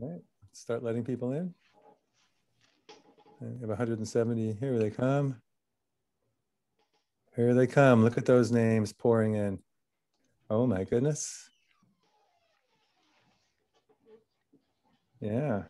Right, start letting people in. We have 170. Here they come. Here they come. Look at those names pouring in. Oh my goodness. Yeah.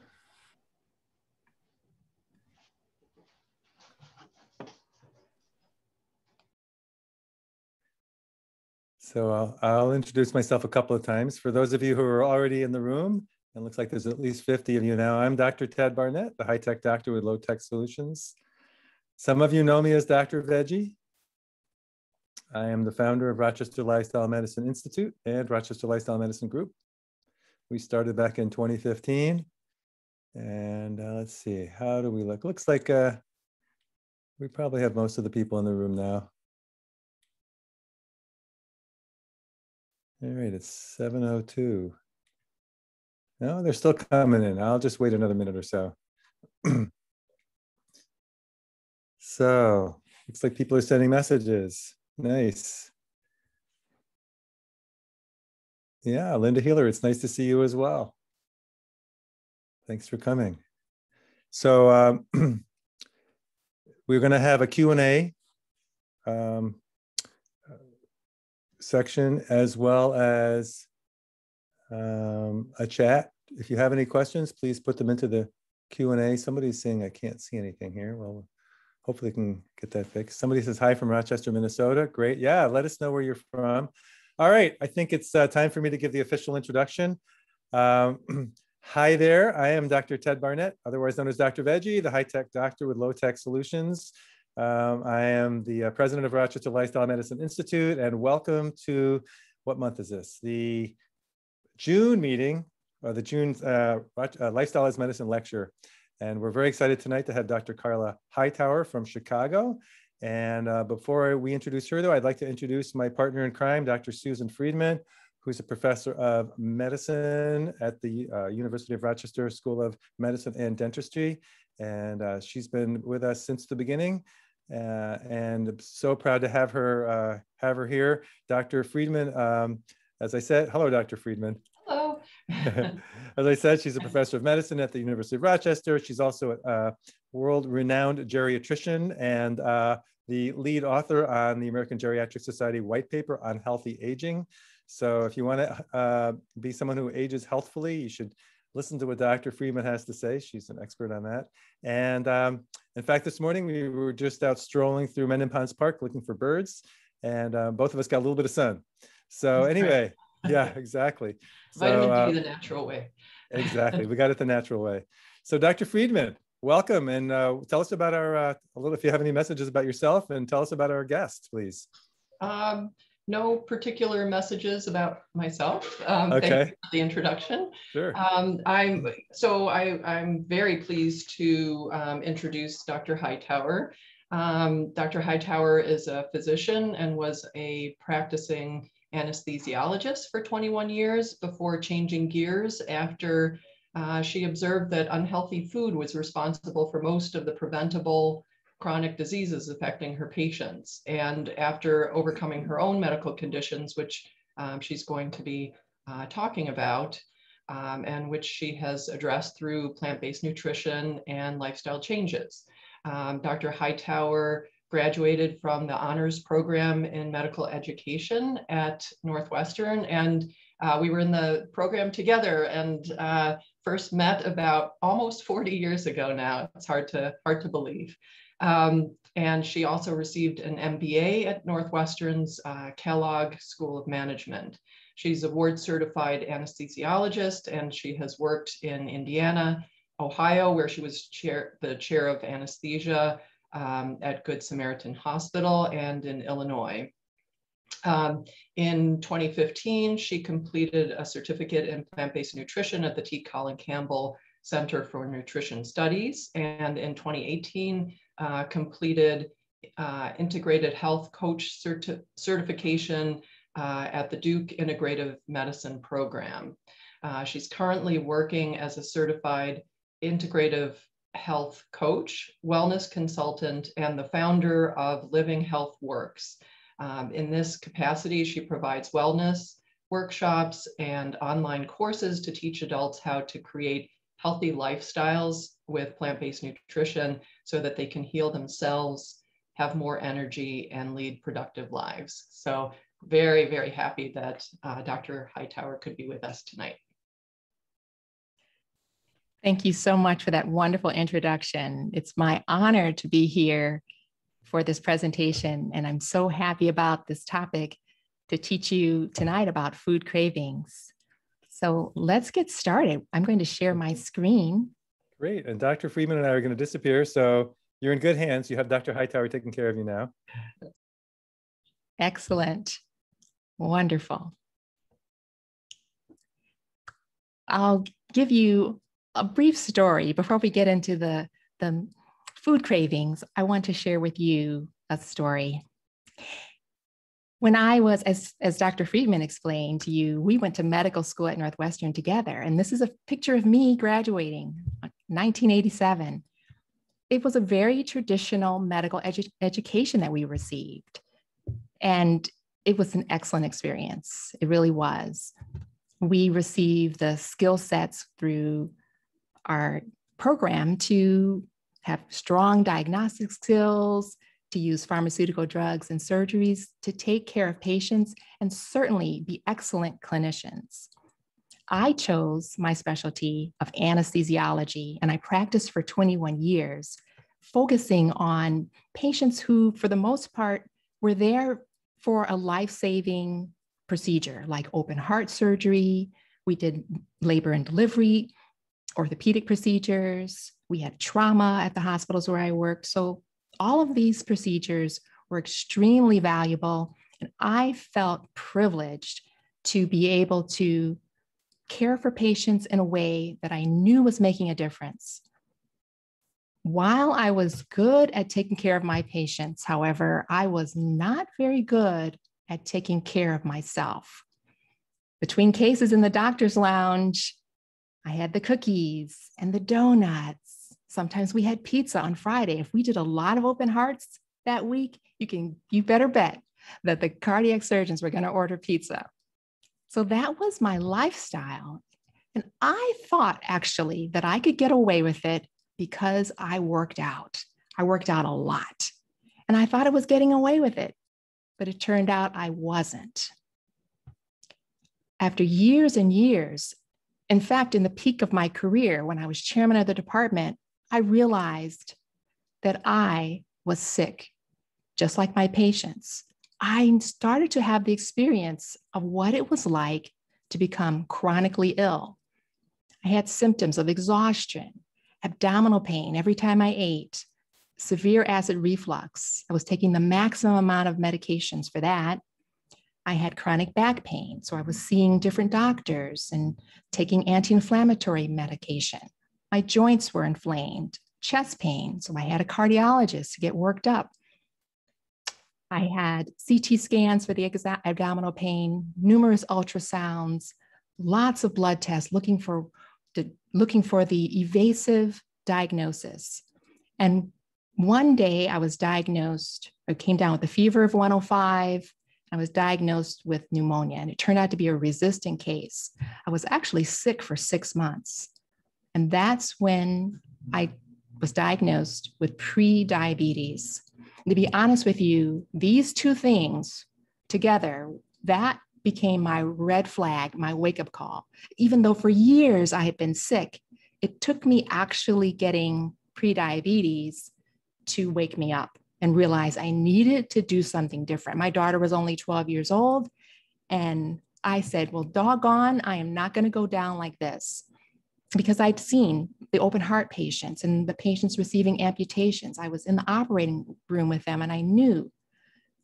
So I'll, I'll, introduce myself a couple of times. For those of you who are already in the room, it looks like there's at least 50 of you now. I'm Dr. Ted Barnett, the high-tech doctor with low-tech solutions. Some of you know me as Dr. Veggie. I am the founder of Rochester Lifestyle Medicine Institute and Rochester Lifestyle Medicine Group. We started back in 2015. And uh, let's see, how do we look? Looks like uh, we probably have most of the people in the room now. All right, it's 7.02. No, they're still coming in. I'll just wait another minute or so. so, looks like people are sending messages. Nice. Yeah, Linda Healer, it's nice to see you as well. Thanks for coming. So um, we're going to have a Q&A um, section as well as um, a chat. If you have any questions, please put them into the Q&A. Somebody's saying I can't see anything here. Well, hopefully we can get that fixed. Somebody says hi from Rochester, Minnesota. Great. Yeah, let us know where you're from. All right, I think it's uh, time for me to give the official introduction. Um, hi there, I am Dr. Ted Barnett, otherwise known as Dr. Veggie, the high-tech doctor with low-tech solutions. Um, I am the uh, president of Rochester Lifestyle Medicine Institute, and welcome to, what month is this? The June meeting, or the June uh, uh, Lifestyle as Medicine lecture. And we're very excited tonight to have Dr. Carla Hightower from Chicago. And uh, before we introduce her, though, I'd like to introduce my partner in crime, Dr. Susan Friedman, who's a professor of medicine at the uh, University of Rochester School of Medicine and Dentistry. And uh, she's been with us since the beginning. Uh, and I'm so proud to have her uh, have her here. Dr. Friedman, um, as I said, hello, Dr. Friedman. Hello. as I said, she's a professor of medicine at the University of Rochester. She's also a world-renowned geriatrician and uh, the lead author on the American Geriatric Society white paper on healthy aging. So if you want to uh, be someone who ages healthfully, you should listen to what Dr. Friedman has to say. She's an expert on that. And um, in fact, this morning we were just out strolling through Mendon Ponds Park looking for birds, and uh, both of us got a little bit of sun. So anyway, yeah, exactly. Vitamin so, uh, the natural way. exactly, we got it the natural way. So Dr. Friedman, welcome, and uh, tell us about our uh, a little. If you have any messages about yourself, and tell us about our guests, please. Um, no particular messages about myself. Um, okay. Thank you for the introduction. Sure. Um, I'm so I, I'm very pleased to um, introduce Dr. Hightower. Um, Dr. Hightower is a physician and was a practicing anesthesiologist for 21 years before changing gears after uh, she observed that unhealthy food was responsible for most of the preventable chronic diseases affecting her patients. And after overcoming her own medical conditions, which um, she's going to be uh, talking about, um, and which she has addressed through plant-based nutrition and lifestyle changes. Um, Dr. Hightower graduated from the honors program in medical education at Northwestern, and uh, we were in the program together and uh, first met about almost 40 years ago now. It's hard to hard to believe. Um, and she also received an MBA at Northwestern's uh, Kellogg School of Management. She's a board certified anesthesiologist and she has worked in Indiana, Ohio, where she was chair, the chair of anesthesia um, at Good Samaritan Hospital and in Illinois. Um, in 2015, she completed a certificate in plant-based nutrition at the T. Colin Campbell Center for Nutrition Studies. And in 2018, uh, completed uh, integrated health coach certi certification uh, at the Duke Integrative Medicine Program. Uh, she's currently working as a certified integrative health coach, wellness consultant, and the founder of Living Health Works. Um, in this capacity, she provides wellness workshops and online courses to teach adults how to create healthy lifestyles with plant-based nutrition so that they can heal themselves, have more energy, and lead productive lives. So very, very happy that uh, Dr. Hightower could be with us tonight. Thank you so much for that wonderful introduction. It's my honor to be here for this presentation, and I'm so happy about this topic to teach you tonight about food cravings. So let's get started. I'm going to share my screen. Great. And Dr. Friedman and I are going to disappear. So you're in good hands. You have Dr. Hightower taking care of you now. Excellent. Wonderful. I'll give you a brief story before we get into the, the food cravings. I want to share with you a story. When I was, as, as Dr. Friedman explained to you, we went to medical school at Northwestern together. And this is a picture of me graduating 1987. It was a very traditional medical edu- education that we received. And it was an excellent experience. It really was. We received the skill sets through our programmed to have strong diagnostic skills, to use pharmaceutical drugs and surgeries to take care of patients, and certainly be excellent clinicians. I chose my specialty of anesthesiology, and I practiced for 21 years, focusing on patients who, for the most part, were there for a life saving procedure like open heart surgery. We did labor and delivery, orthopedic procedures. We had trauma at the hospitals where I worked. So, all of these procedures were extremely valuable. And I felt privileged to be able to care for patients in a way that I knew was making a difference. While I was good at taking care of my patients, however, I was not very good at taking care of myself. Between cases in the doctor's lounge, I had the cookies and the donuts. Sometimes we had pizza on Friday. If we did a lot of open hearts that week, you can you better bet that the cardiac surgeons were going to order pizza. So that was my lifestyle. And I thought actually that I could get away with it because I worked out. I worked out a lot. And I thought I was getting away with it, but it turned out I wasn't. After years and years in fact, in the peak of my career, when I was chairman of the department, I realized that I was sick, just like my patients. I started to have the experience of what it was like to become chronically ill. I had symptoms of exhaustion, abdominal pain every time I ate, severe acid reflux. I was taking the maximum amount of medications for that. I had chronic back pain. So I was seeing different doctors and taking anti inflammatory medication. My joints were inflamed, chest pain. So I had a cardiologist to get worked up. I had CT scans for the abdominal pain, numerous ultrasounds, lots of blood tests looking for, looking for the evasive diagnosis. And one day I was diagnosed, I came down with a fever of 105, I was diagnosed with pneumonia, and it turned out to be a resistant case. I was actually sick for six months. And that's when I was diagnosed with pre-diabetes. To be honest with you, these two things together, that became my red flag, my wake up call. Even though for years I had been sick, it took me actually getting pre-diabetes to wake me up and realized I needed to do something different. My daughter was only 12 years old. And I said, well, doggone, I am not going to go down like this because I'd seen the open heart patients and the patients receiving amputations. I was in the operating room with them and I knew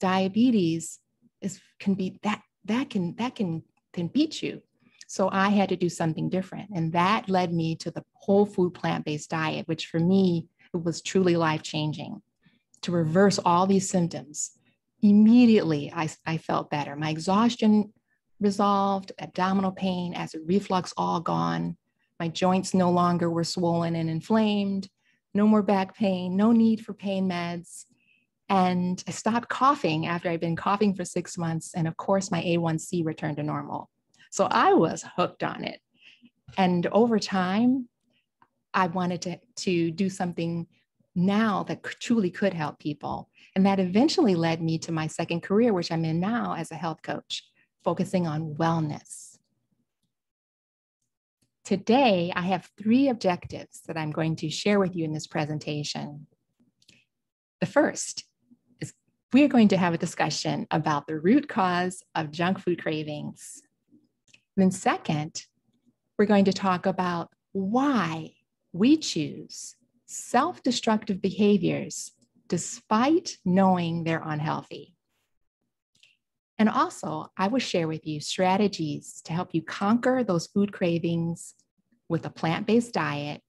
diabetes is can be that that can that can can beat you. So I had to do something different. And that led me to the whole food plant-based diet, which for me it was truly life-changing to reverse all these symptoms. Immediately, I, I felt better. My exhaustion resolved, abdominal pain, acid reflux all gone. My joints no longer were swollen and inflamed, no more back pain, no need for pain meds. And I stopped coughing after I'd been coughing for six months. And of course, my A1C returned to normal. So I was hooked on it. And over time, I wanted to, to do something now that truly could help people. And that eventually led me to my second career, which I'm in now as a health coach, focusing on wellness. Today, I have three objectives that I'm going to share with you in this presentation. The first is we are going to have a discussion about the root cause of junk food cravings. And then second, we're going to talk about why we choose self-destructive behaviors despite knowing they're unhealthy. And also, I will share with you strategies to help you conquer those food cravings with a plant based diet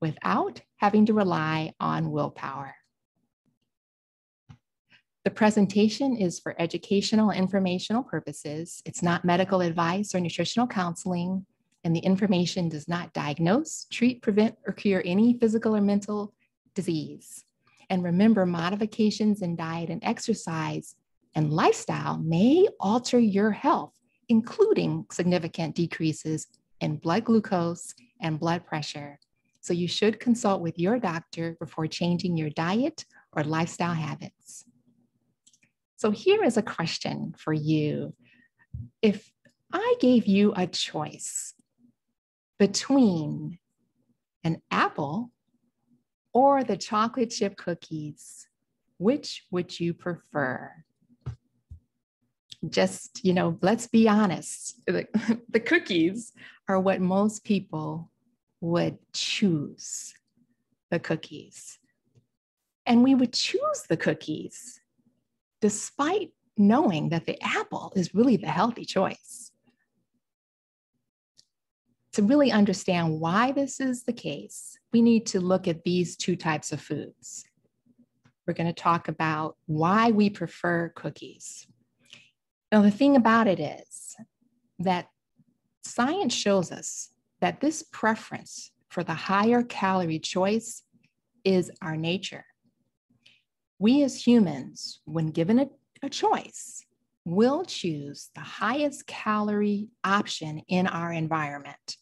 without having to rely on willpower. The presentation is for educational informational purposes. It's not medical advice or nutritional counseling, and the information does not diagnose, treat, prevent, or cure any physical or mental disease. And remember, modifications in diet and exercise and lifestyle may alter your health, including significant decreases in blood glucose and blood pressure. So you should consult with your doctor before changing your diet or lifestyle habits. So here is a question for you. If I gave you a choice between an apple or the chocolate chip cookies, which would you prefer? just, you know, let's be honest, the, the cookies are what most people would choose the cookies. And we would choose the cookies despite knowing that the apple is really the healthy choice. To really understand why this is the case, we need to look at these two types of foods. We're going to talk about why we prefer cookies. Now, the thing about it is that science shows us that this preference for the higher calorie choice is our nature. We as humans, when given a, a choice, will choose the highest calorie option in our environment.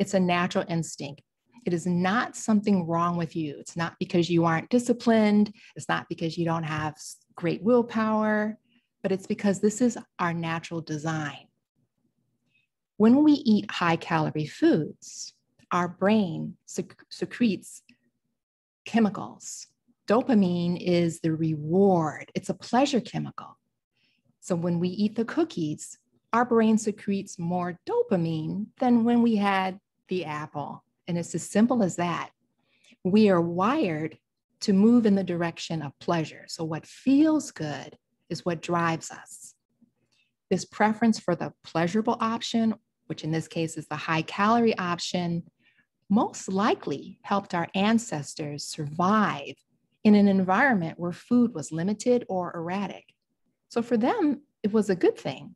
It's a natural instinct. It is not something wrong with you. It's not because you aren't disciplined. It's not because you don't have great willpower but it's because this is our natural design. When we eat high calorie foods, our brain sec- secretes chemicals. Dopamine is the reward, it's a pleasure chemical. So when we eat the cookies, our brain secretes more dopamine than when we had the apple. And it's as simple as that. We are wired to move in the direction of pleasure. So, what feels good is what drives us. This preference for the pleasurable option, which in this case is the high calorie option, most likely helped our ancestors survive in an environment where food was limited or erratic. So for them, it was a good thing.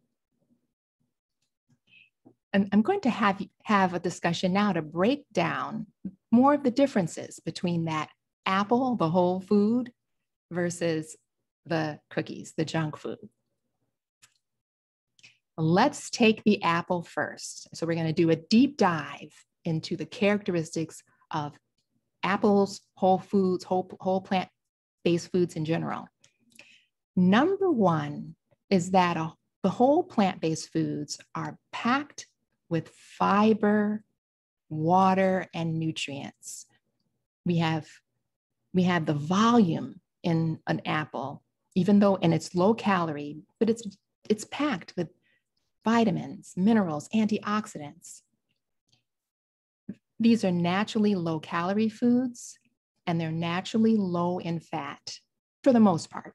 And I'm going to have, have a discussion now to break down more of the differences between that apple, the whole food, versus the cookies, the junk food. Let's take the apple first. So we're going to do a deep dive into the characteristics of apples, whole foods, whole, whole plant-based foods in general. Number one is that a, the whole plant-based foods are packed with fiber, water, and nutrients. We have, we have the volume in an apple even though, and it's low calorie, but it's, it's packed with vitamins, minerals, antioxidants. These are naturally low calorie foods and they're naturally low in fat for the most part.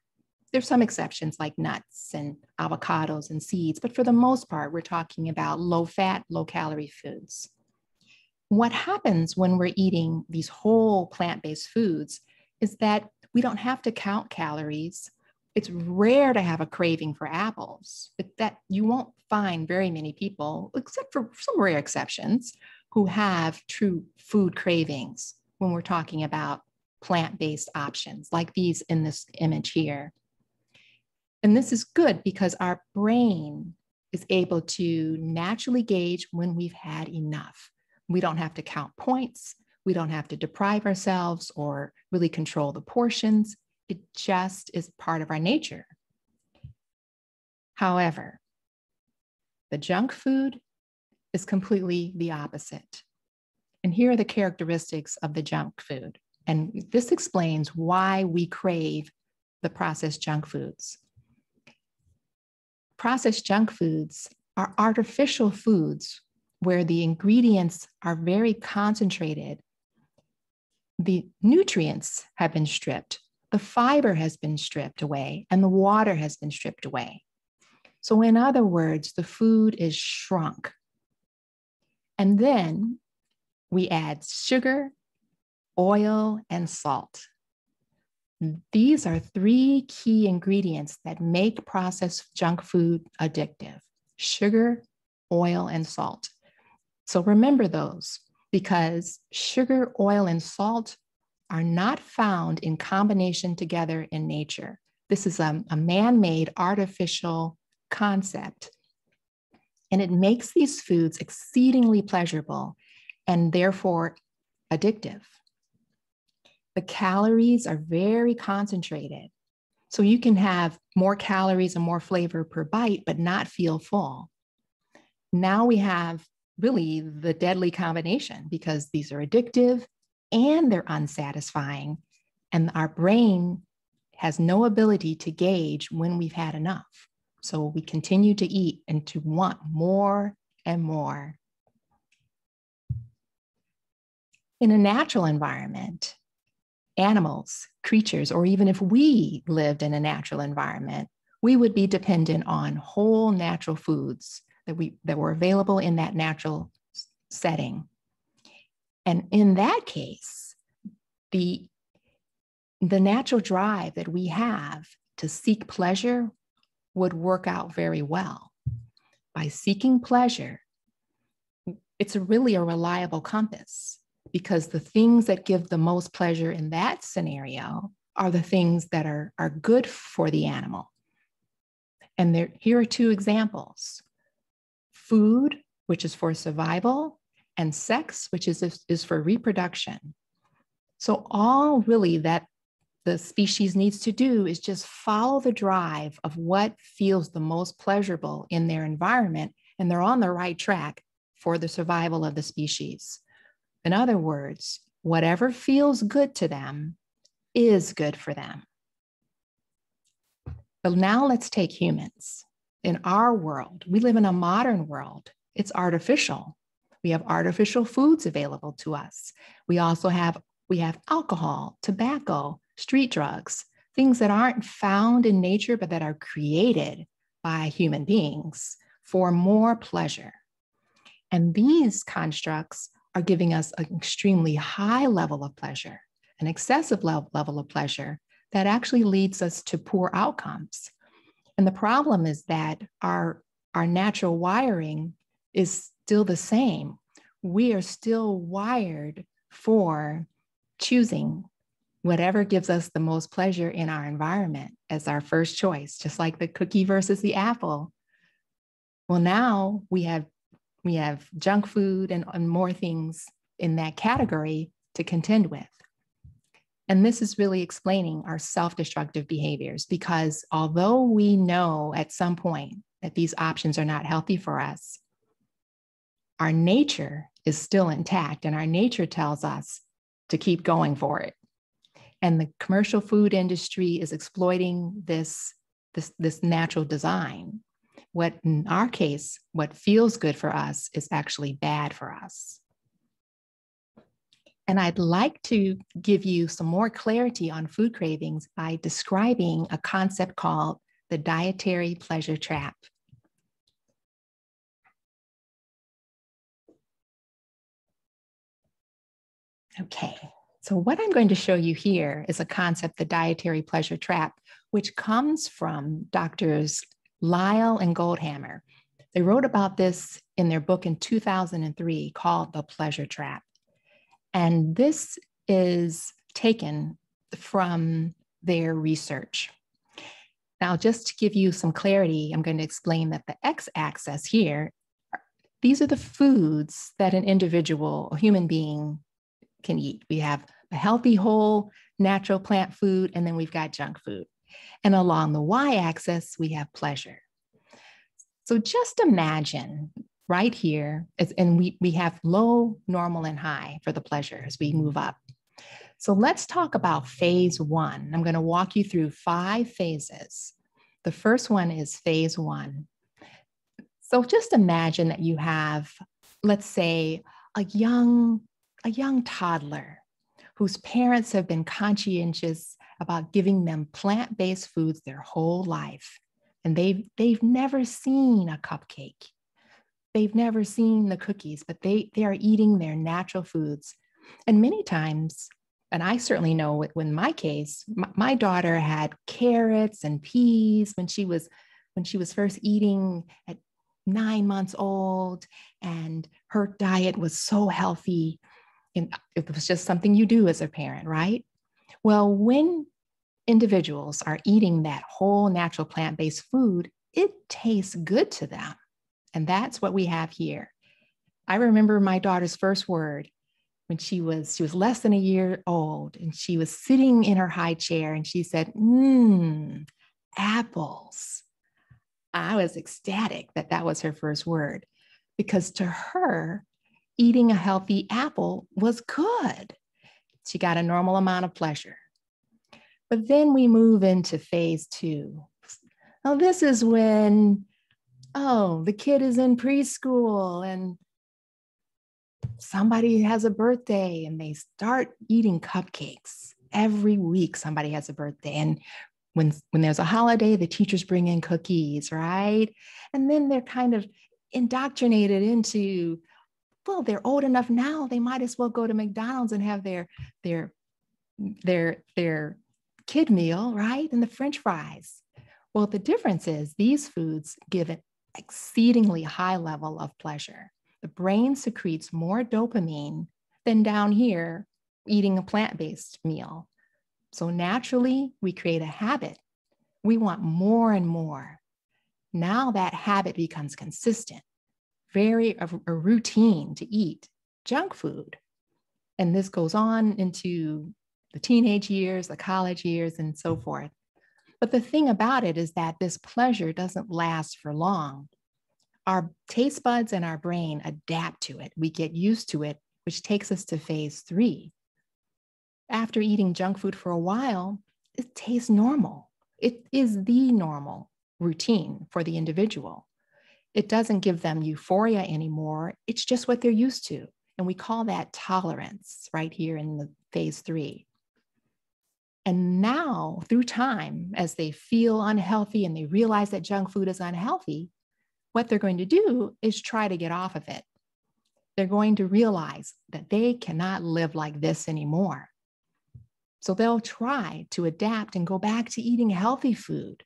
There's some exceptions like nuts and avocados and seeds, but for the most part, we're talking about low fat, low calorie foods. What happens when we're eating these whole plant based foods is that we don't have to count calories it's rare to have a craving for apples. But that you won't find very many people, except for some rare exceptions, who have true food cravings when we're talking about plant-based options like these in this image here. And this is good because our brain is able to naturally gauge when we've had enough. We don't have to count points. We don't have to deprive ourselves or really control the portions. It just is part of our nature. However, the junk food is completely the opposite. And here are the characteristics of the junk food. And this explains why we crave the processed junk foods. Processed junk foods are artificial foods where the ingredients are very concentrated. The nutrients have been stripped, the fiber has been stripped away, and the water has been stripped away. So, in other words, the food is shrunk. And then we add sugar, oil, and salt. These are three key ingredients that make processed junk food addictive sugar, oil, and salt. So remember those because sugar, oil, and salt are not found in combination together in nature. This is a, a man made artificial concept. And it makes these foods exceedingly pleasurable and therefore addictive. The calories are very concentrated. So you can have more calories and more flavor per bite, but not feel full. Now we have really the deadly combination because these are addictive and they're unsatisfying. And our brain has no ability to gauge when we've had enough. So we continue to eat and to want more and more. In a natural environment, animals, creatures, or even if we lived in a natural environment, we would be dependent on whole natural foods that we that were available in that natural setting. And in that case, the the natural drive that we have to seek pleasure would work out very well. By seeking pleasure, it's really a reliable compass because the things that give the most pleasure in that scenario are the things that are, are good for the animal. And there, here are two examples food, which is for survival, and sex, which is, is for reproduction. So, all really that the species needs to do is just follow the drive of what feels the most pleasurable in their environment, and they're on the right track for the survival of the species. In other words, whatever feels good to them is good for them. But now let's take humans. In our world, we live in a modern world, it's artificial. We have artificial foods available to us. We also have we have alcohol, tobacco, street drugs, things that aren't found in nature but that are created by human beings for more pleasure. And these constructs are giving us an extremely high level of pleasure, an excessive level of pleasure that actually leads us to poor outcomes. And the problem is that our, our natural wiring is still the same. We are still wired for choosing whatever gives us the most pleasure in our environment as our first choice, just like the cookie versus the apple. Well, now we have we have junk food and, and more things in that category to contend with. And this is really explaining our self destructive behaviors because although we know at some point that these options are not healthy for us, our nature is still intact and our nature tells us to keep going for it. And the commercial food industry is exploiting this, this, this natural design what in our case, what feels good for us is actually bad for us. And I'd like to give you some more clarity on food cravings by describing a concept called the dietary pleasure trap. Okay, so what I'm going to show you here is a concept, the dietary pleasure trap, which comes from doctors Lisle and Goldhamer. They wrote about this in their book in 2003 called The Pleasure Trap. And this is taken from their research. Now, just to give you some clarity, I'm going to explain that the x axis here, these are the foods that an individual, a human being, can eat. We have a healthy, whole, natural plant food, and then we've got junk food. And along the y axis, we have pleasure. So just imagine right here, and we, we have low, normal, and high for the pleasure as we move up. So let's talk about phase one. I'm going to walk you through five phases. The first one is phase one. So just imagine that you have, let's say, a young, a young toddler whose parents have been conscientious about giving them plant-based foods their whole life. And they've, they've never seen a cupcake they've never seen the cookies, but they, they are eating their natural foods. And many times, and I certainly know in my case, my, my daughter had carrots and peas when she was when she was first eating at nine months old, and her diet was so healthy. And it was just something you do as a parent, right? Well, when individuals are eating that whole natural plant based food, it tastes good to them. And that's what we have here. I remember my daughter's first word when she was she was less than a year old and she was sitting in her high chair and she said, "Mmm, apples." I was ecstatic that that was her first word because to her, eating a healthy apple was good. She got a normal amount of pleasure. But then we move into phase two. Now, this is when oh, the kid is in preschool and somebody has a birthday and they start eating cupcakes. Every week somebody has a birthday. And when, when there's a holiday, the teachers bring in cookies, right? And then they're kind of indoctrinated into, well, they're old enough now, they might as well go to McDonald's and have their their their their kid meal, right? And the French fries. Well, the difference is these foods give an exceedingly high level of pleasure. The brain secretes more dopamine than down here eating a plant based meal. So naturally, we create a habit. We want more and more. Now that habit becomes consistent, very a, a routine to eat junk food. And this goes on into the teenage years, the college years, and so forth. But the thing about it is that this pleasure doesn't last for long. Our taste buds and our brain adapt to it. We get used to it, which takes us to phase three. After eating junk food for a while, it tastes normal. It is the normal routine for the individual. It doesn't give them euphoria anymore. It's just what they're used to. And we call that tolerance right here in the phase three. And now, through time, as they feel unhealthy and they realize that junk food is unhealthy, what they're going to do is try to get off of it. They're going to realize that they cannot live like this anymore. So they'll try to adapt and go back to eating healthy food.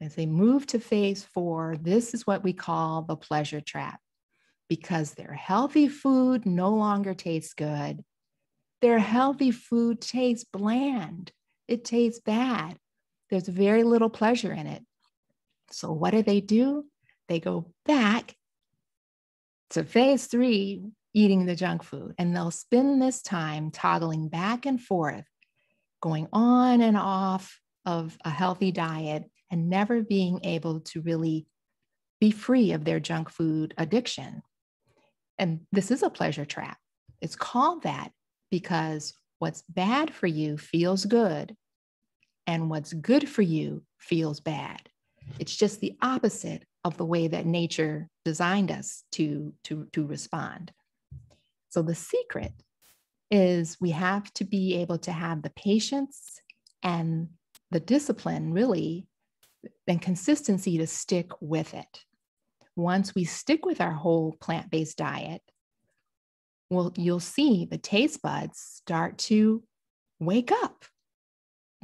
As they move to phase four, this is what we call the pleasure trap because their healthy food no longer tastes good their healthy food tastes bland, it tastes bad. There's very little pleasure in it. So, what do they do? They go back to phase three, eating the junk food, and they'll spend this time toggling back and forth, going on and off of a healthy diet and never being able to really be free of their junk food addiction. And this is a pleasure trap. It's called that because what's bad for you feels good and what's good for you feels bad. It's just the opposite of the way that nature designed us to, to, to respond. So the secret is we have to be able to have the patience and the discipline, really, and consistency to stick with it. Once we stick with our whole plant based diet, well, you'll see the taste buds start to wake up.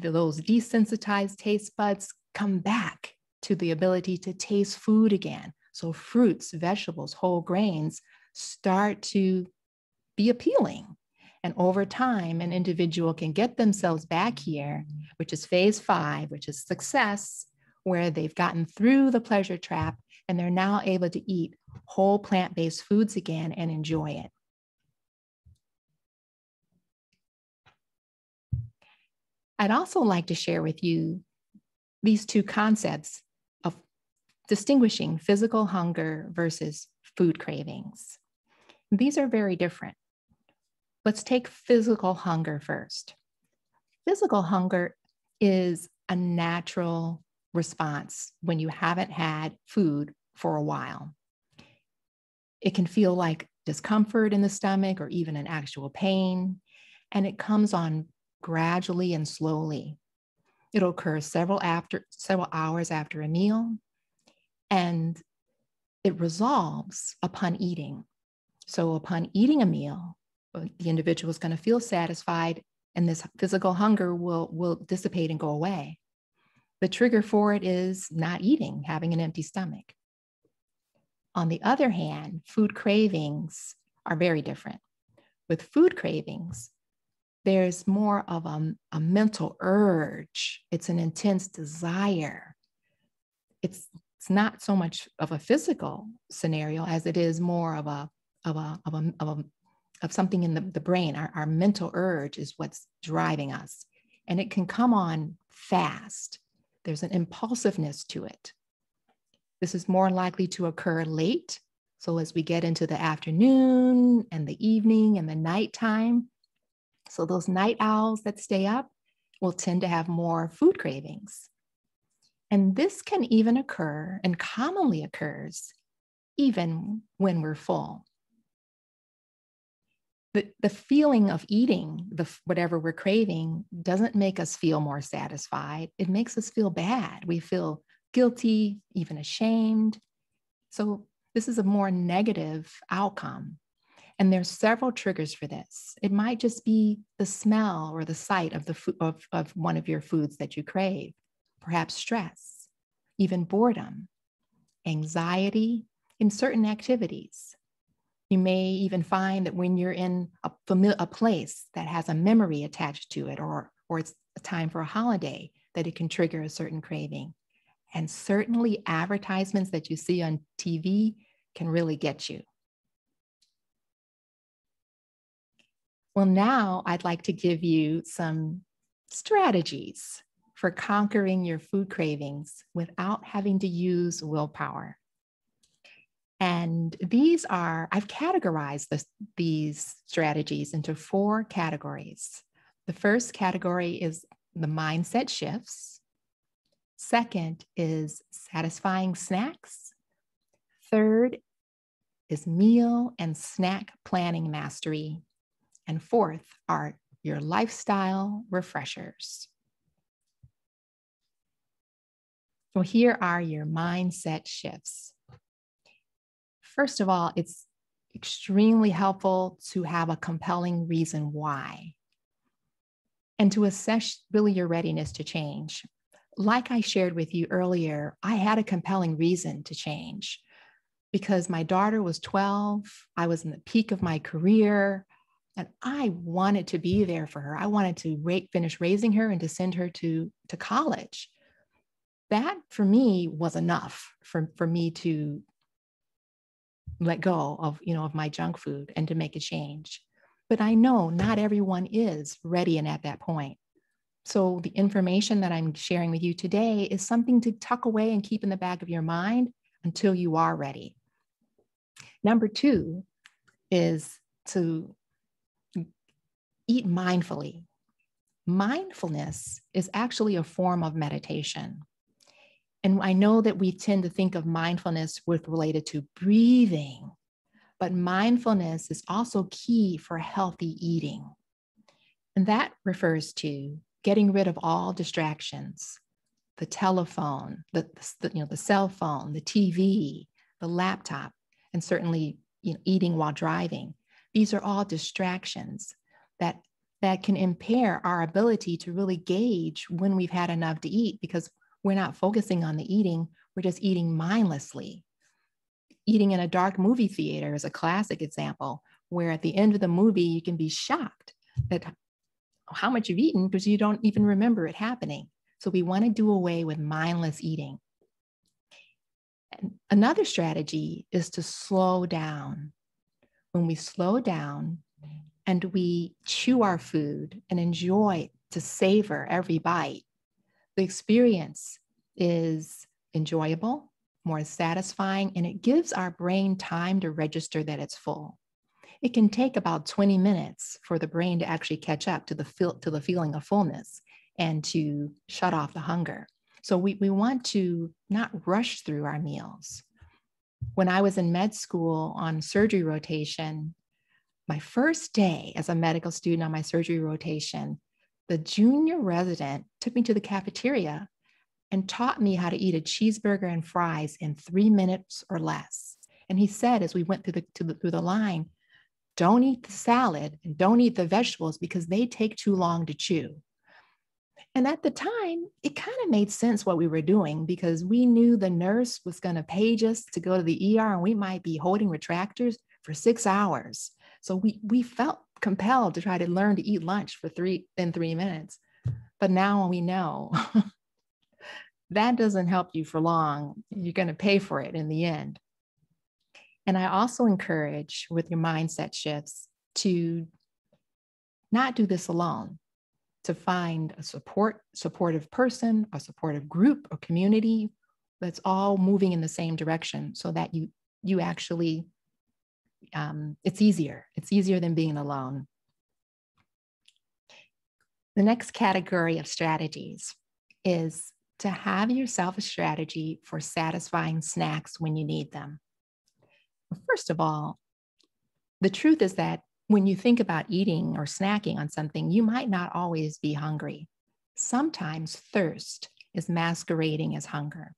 Those desensitized taste buds come back to the ability to taste food again. So, fruits, vegetables, whole grains start to be appealing. And over time, an individual can get themselves back here, which is phase five, which is success, where they've gotten through the pleasure trap and they're now able to eat whole plant based foods again and enjoy it. I'd also like to share with you these two concepts of distinguishing physical hunger versus food cravings. These are very different. Let's take physical hunger first. Physical hunger is a natural response when you haven't had food for a while. It can feel like discomfort in the stomach or even an actual pain, and it comes on gradually and slowly. It'll occur several after several hours after a meal, and it resolves upon eating. So upon eating a meal, the individual is going to feel satisfied and this physical hunger will, will dissipate and go away. The trigger for it is not eating, having an empty stomach. On the other hand, food cravings are very different. With food cravings, there's more of a, a mental urge, it's an intense desire. It's, it's not so much of a physical scenario as it is more of a of a of a, of a of something in the, the brain. Our, our mental urge is what's driving us. And it can come on fast. There's an impulsiveness to it. This is more likely to occur late. So as we get into the afternoon and the evening and the nighttime, so those night owls that stay up will tend to have more food cravings. And this can even occur and commonly occurs even when we're full the, the feeling of eating the whatever we're craving doesn't make us feel more satisfied. It makes us feel bad. We feel guilty even ashamed. So this is a more negative outcome. And there's several triggers for this. It might just be the smell or the sight of the of, of one of your foods that you crave perhaps stress even boredom anxiety in certain activities you may even find that when you're in a, familiar, a place that has a memory attached to it, or, or it's a time for a holiday, that it can trigger a certain craving. And certainly, advertisements that you see on TV can really get you. Well, now I'd like to give you some strategies for conquering your food cravings without having to use willpower. And these are, I've categorized this, these strategies into four categories. The first category is the mindset shifts. Second is satisfying snacks. Third is meal and snack planning mastery. And fourth are your lifestyle refreshers. So here are your mindset shifts. First of all, it's extremely helpful to have a compelling reason why and to assess really your readiness to change. Like I shared with you earlier, I had a compelling reason to change because my daughter was 12, I was in the peak of my career, and I wanted to be there for her. I wanted to finish raising her and to send her to, to college. That for me was enough for, for me to let go of you know of my junk food and to make a change. But i know not everyone is ready and at that point. So the information that i'm sharing with you today is something to tuck away and keep in the back of your mind until you are ready. Number two is to eat mindfully. Mindfulness is actually a form of meditation and I know that we tend to think of mindfulness with related to breathing, but mindfulness is also key for healthy eating. And that refers to getting rid of all distractions, the telephone, the, the, you know, the cell phone, the TV, the laptop, and certainly you know, eating while driving. These are all distractions that, that can impair our ability to really gauge when we've had enough to eat because we're not focusing on the eating, we're just eating mindlessly. Eating in a dark movie theater is a classic example where at the end of the movie, you can be shocked at how much you've eaten because you don't even remember it happening. So we want to do away with mindless eating. And another strategy is to slow down. When we slow down and we chew our food and enjoy to savor every bite. The experience is enjoyable, more satisfying, and it gives our brain time to register that it's full. It can take about 20 minutes for the brain to actually catch up to the, feel, to the feeling of fullness and to shut off the hunger. So we, we want to not rush through our meals. When I was in med school on surgery rotation, my first day as a medical student on my surgery rotation, the junior resident took me to the cafeteria and taught me how to eat a cheeseburger and fries in three minutes or less. And he said, as we went through the, the, through the line, don't eat the salad and don't eat the vegetables because they take too long to chew. And at the time, it kind of made sense what we were doing because we knew the nurse was going to page us to go to the ER and we might be holding retractors for six hours. So we, we felt compelled to try to learn to eat lunch for three in three minutes. But now we know that doesn't help you for long. You're going to pay for it in the end. And I also encourage with your mindset shifts to not do this alone, to find a support, supportive person, a supportive group, a community that's all moving in the same direction so that you you actually um, it's easier. It's easier than being alone. The next category of strategies is to have yourself a strategy for satisfying snacks when you need them. First of all, the truth is that when you think about eating or snacking on something, you might not always be hungry. Sometimes thirst is masquerading as hunger.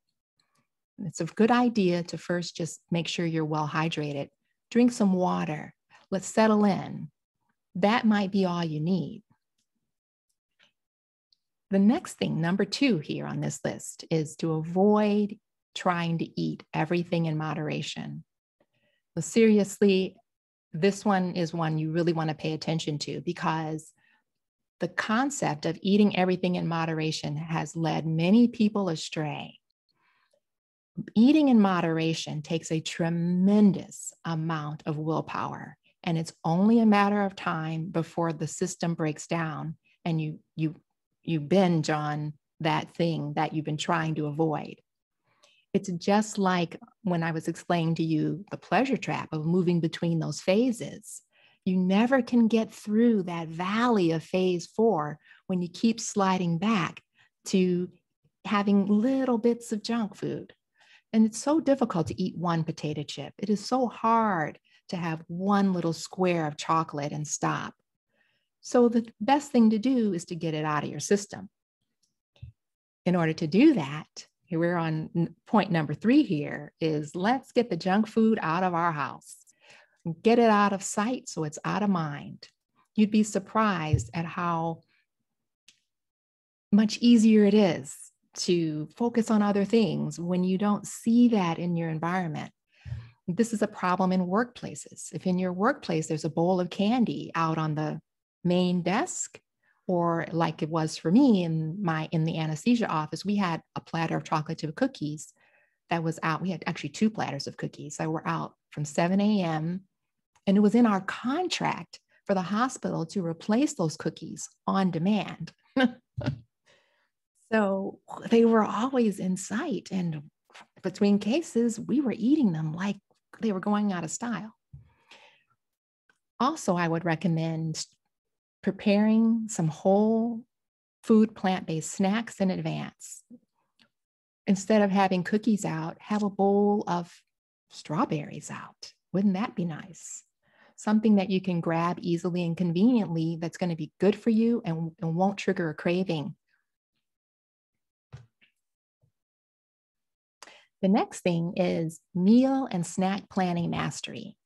It's a good idea to first just make sure you're well hydrated. Drink some water. Let's settle in. That might be all you need. The next thing, number two here on this list, is to avoid trying to eat everything in moderation. But seriously, this one is one you really want to pay attention to because the concept of eating everything in moderation has led many people astray. Eating in moderation takes a tremendous amount of willpower, and it's only a matter of time before the system breaks down and you you you binge on that thing that you've been trying to avoid. It's just like when I was explaining to you the pleasure trap of moving between those phases. You never can get through that valley of phase four when you keep sliding back to having little bits of junk food. And it's so difficult to eat one potato chip. It is so hard to have one little square of chocolate and stop. So the best thing to do is to get it out of your system. In order to do that, we're on point number three here is let's get the junk food out of our house. Get it out of sight so it's out of mind. You'd be surprised at how much easier it is to focus on other things when you don't see that in your environment. This is a problem in workplaces. If in your workplace there's a bowl of candy out on the main desk or like it was for me in my in the anesthesia office we had a platter of chocolate chip cookies that was out we had actually two platters of cookies that were out from 7 a.m and it was in our contract for the hospital to replace those cookies on demand so they were always in sight and between cases we were eating them like they were going out of style also i would recommend preparing some whole food plant based snacks in advance. Instead of having cookies out, have a bowl of strawberries out. Wouldn't that be nice? Something that you can grab easily and conveniently that's going to be good for you and, and won't trigger a craving. The next thing is meal and snack planning mastery.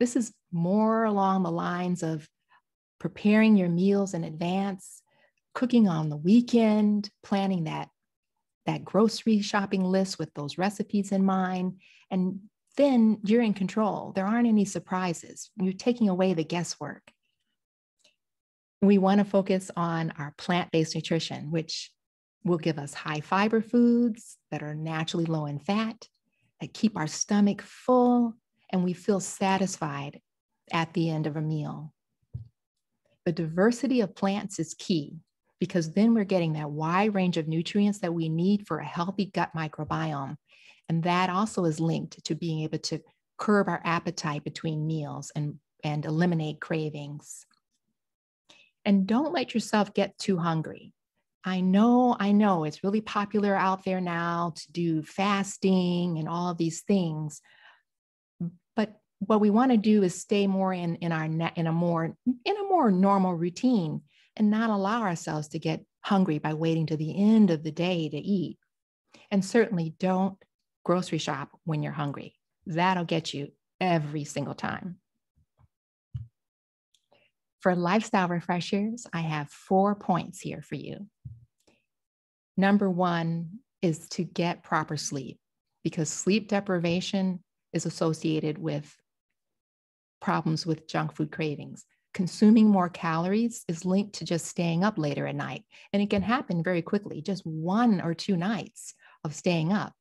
This is more along the lines of preparing your meals in advance, cooking on the weekend, planning that that grocery shopping list with those recipes in mind and then you're in control. There aren't any surprises. You're taking away the guesswork. We want to focus on our plant based nutrition, which will give us high fiber foods that are naturally low in fat, that keep our stomach full, and we feel satisfied at the end of a meal. The diversity of plants is key. because then we're getting that wide range of nutrients that we need for a healthy gut microbiome. And that also is linked to being able to curb our appetite between meals and, and eliminate cravings. And don't let yourself get too hungry. I know, I know it's really popular out there now to do fasting and all of these things. But what we want to do is stay more in, in our in a more in a more normal routine and not allow ourselves to get hungry by waiting to the end of the day to eat. And certainly don't grocery shop when you're hungry. That'll get you every single time. For lifestyle refreshers, I have four points here for you. Number one is to get proper sleep because sleep deprivation is associated with problems with junk food cravings. Consuming more calories is linked to just staying up later at night. And it can happen very quickly. Just one or two nights of staying up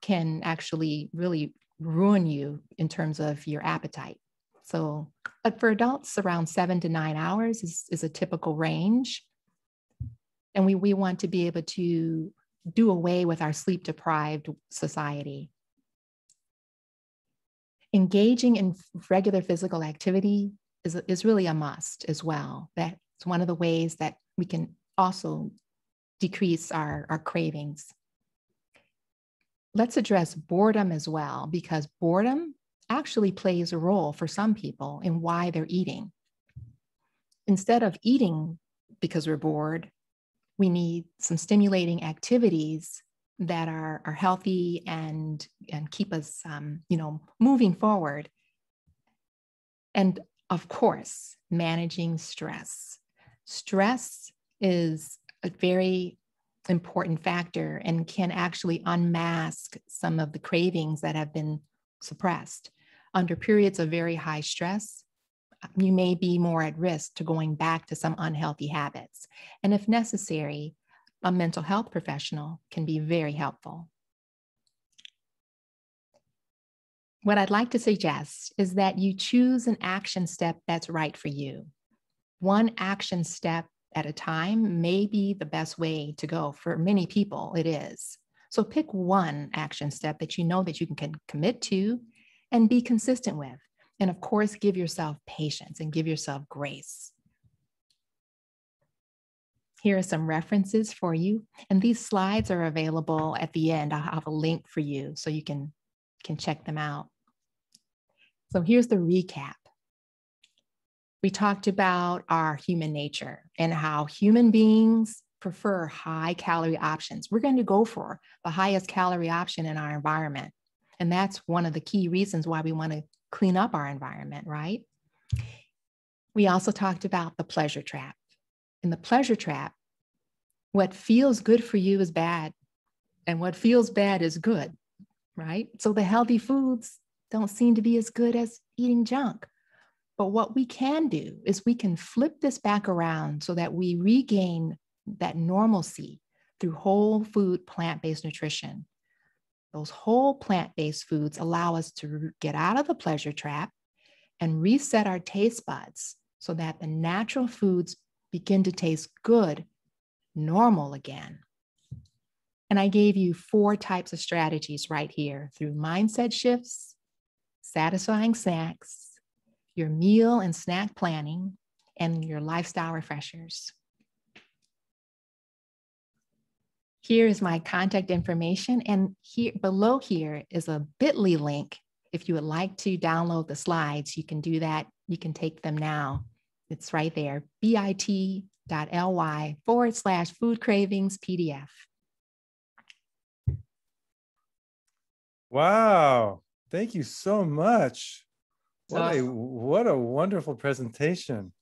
can actually really ruin you in terms of your appetite. So, but for adults, around seven to nine hours is, is a typical range. And we, we want to be able to do away with our sleep deprived society. Engaging in regular physical activity is, is really a must as well. That's one of the ways that we can also decrease our, our cravings. Let's address boredom as well, because boredom actually plays a role for some people in why they're eating. Instead of eating because we're bored, we need some stimulating activities that are, are healthy and, and keep us um, you know, moving forward. And of course, managing stress. Stress is a very important factor and can actually unmask some of the cravings that have been suppressed. Under periods of very high stress, you may be more at risk to going back to some unhealthy habits. And if necessary, a mental health professional can be very helpful. What I'd like to suggest is that you choose an action step that's right for you. One action step at a time may be the best way to go. For many people, it is. So pick one action step that you know that you can commit to and be consistent with. And of course, give yourself patience and give yourself grace. Here are some references for you. And these slides are available at the end. I'll have a link for you so you can, can check them out. So here's the recap we talked about our human nature and how human beings prefer high calorie options. We're going to go for the highest calorie option in our environment. And that's one of the key reasons why we want to clean up our environment, right? We also talked about the pleasure trap. In the pleasure trap, what feels good for you is bad, and what feels bad is good, right? So the healthy foods don't seem to be as good as eating junk. But what we can do is we can flip this back around so that we regain that normalcy through whole food plant based nutrition. Those whole plant based foods allow us to get out of the pleasure trap and reset our taste buds so that the natural foods begin to taste good, normal again. And I gave you four types of strategies right here through mindset shifts, satisfying snacks, your meal and snack planning, and your lifestyle refreshers. Here is my contact information, and here below here is a bit.ly link. If you would like to download the slides, you can do that. You can take them now. It's right there, bit.ly forward slash food cravings PDF. Wow. Thank you so much. What a what a wonderful presentation.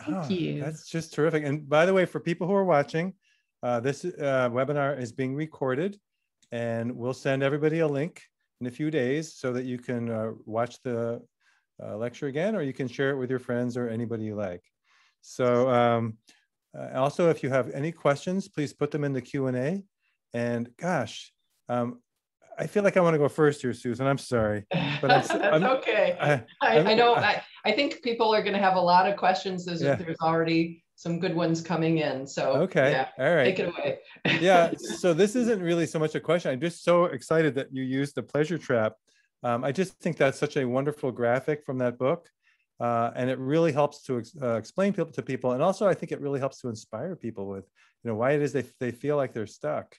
Thank oh, you. That's just terrific. And by the way, for people who are watching, uh, this uh, webinar is being recorded, and we'll send everybody a link in a few days so that you can uh, watch the uh, lecture again, or you can share it with your friends or anybody you like. So um, uh, also, if you have any questions, please put them in the Q and A. And gosh, um, I feel like I want to go first here, Susan. I'm sorry, but I'm, I'm okay. I, I, I, know. I, I think people are going to have a lot of questions. There's, yeah. there's already some good ones coming in. So okay, yeah, all right, take it away. yeah. So this isn't really so much a question. I'm just so excited that you used the pleasure trap. Um, I just think that's such a wonderful graphic from that book. Uh, and it really helps to uh, explain people to people. And also I think it really helps to inspire people with, you know, why it is they, they feel like they're stuck.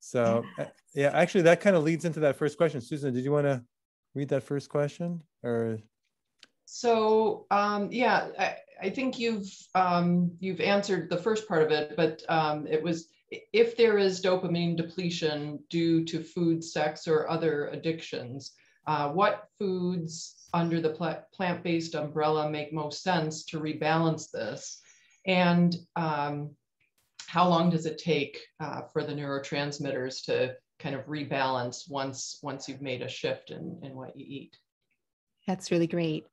So uh, yeah, actually that kind of leads into that first question. Susan, did you want to read that first question or? So um, yeah, I, I, think you've um, you've answered the first part of it, but um, it was if there is dopamine depletion due to food, sex, or other addictions, uh, what foods under the pl plant-based umbrella make most sense to rebalance this? And um, how long does it take uh, for the neurotransmitters to kind of rebalance once once you've made a shift in, in what you eat? That's really great.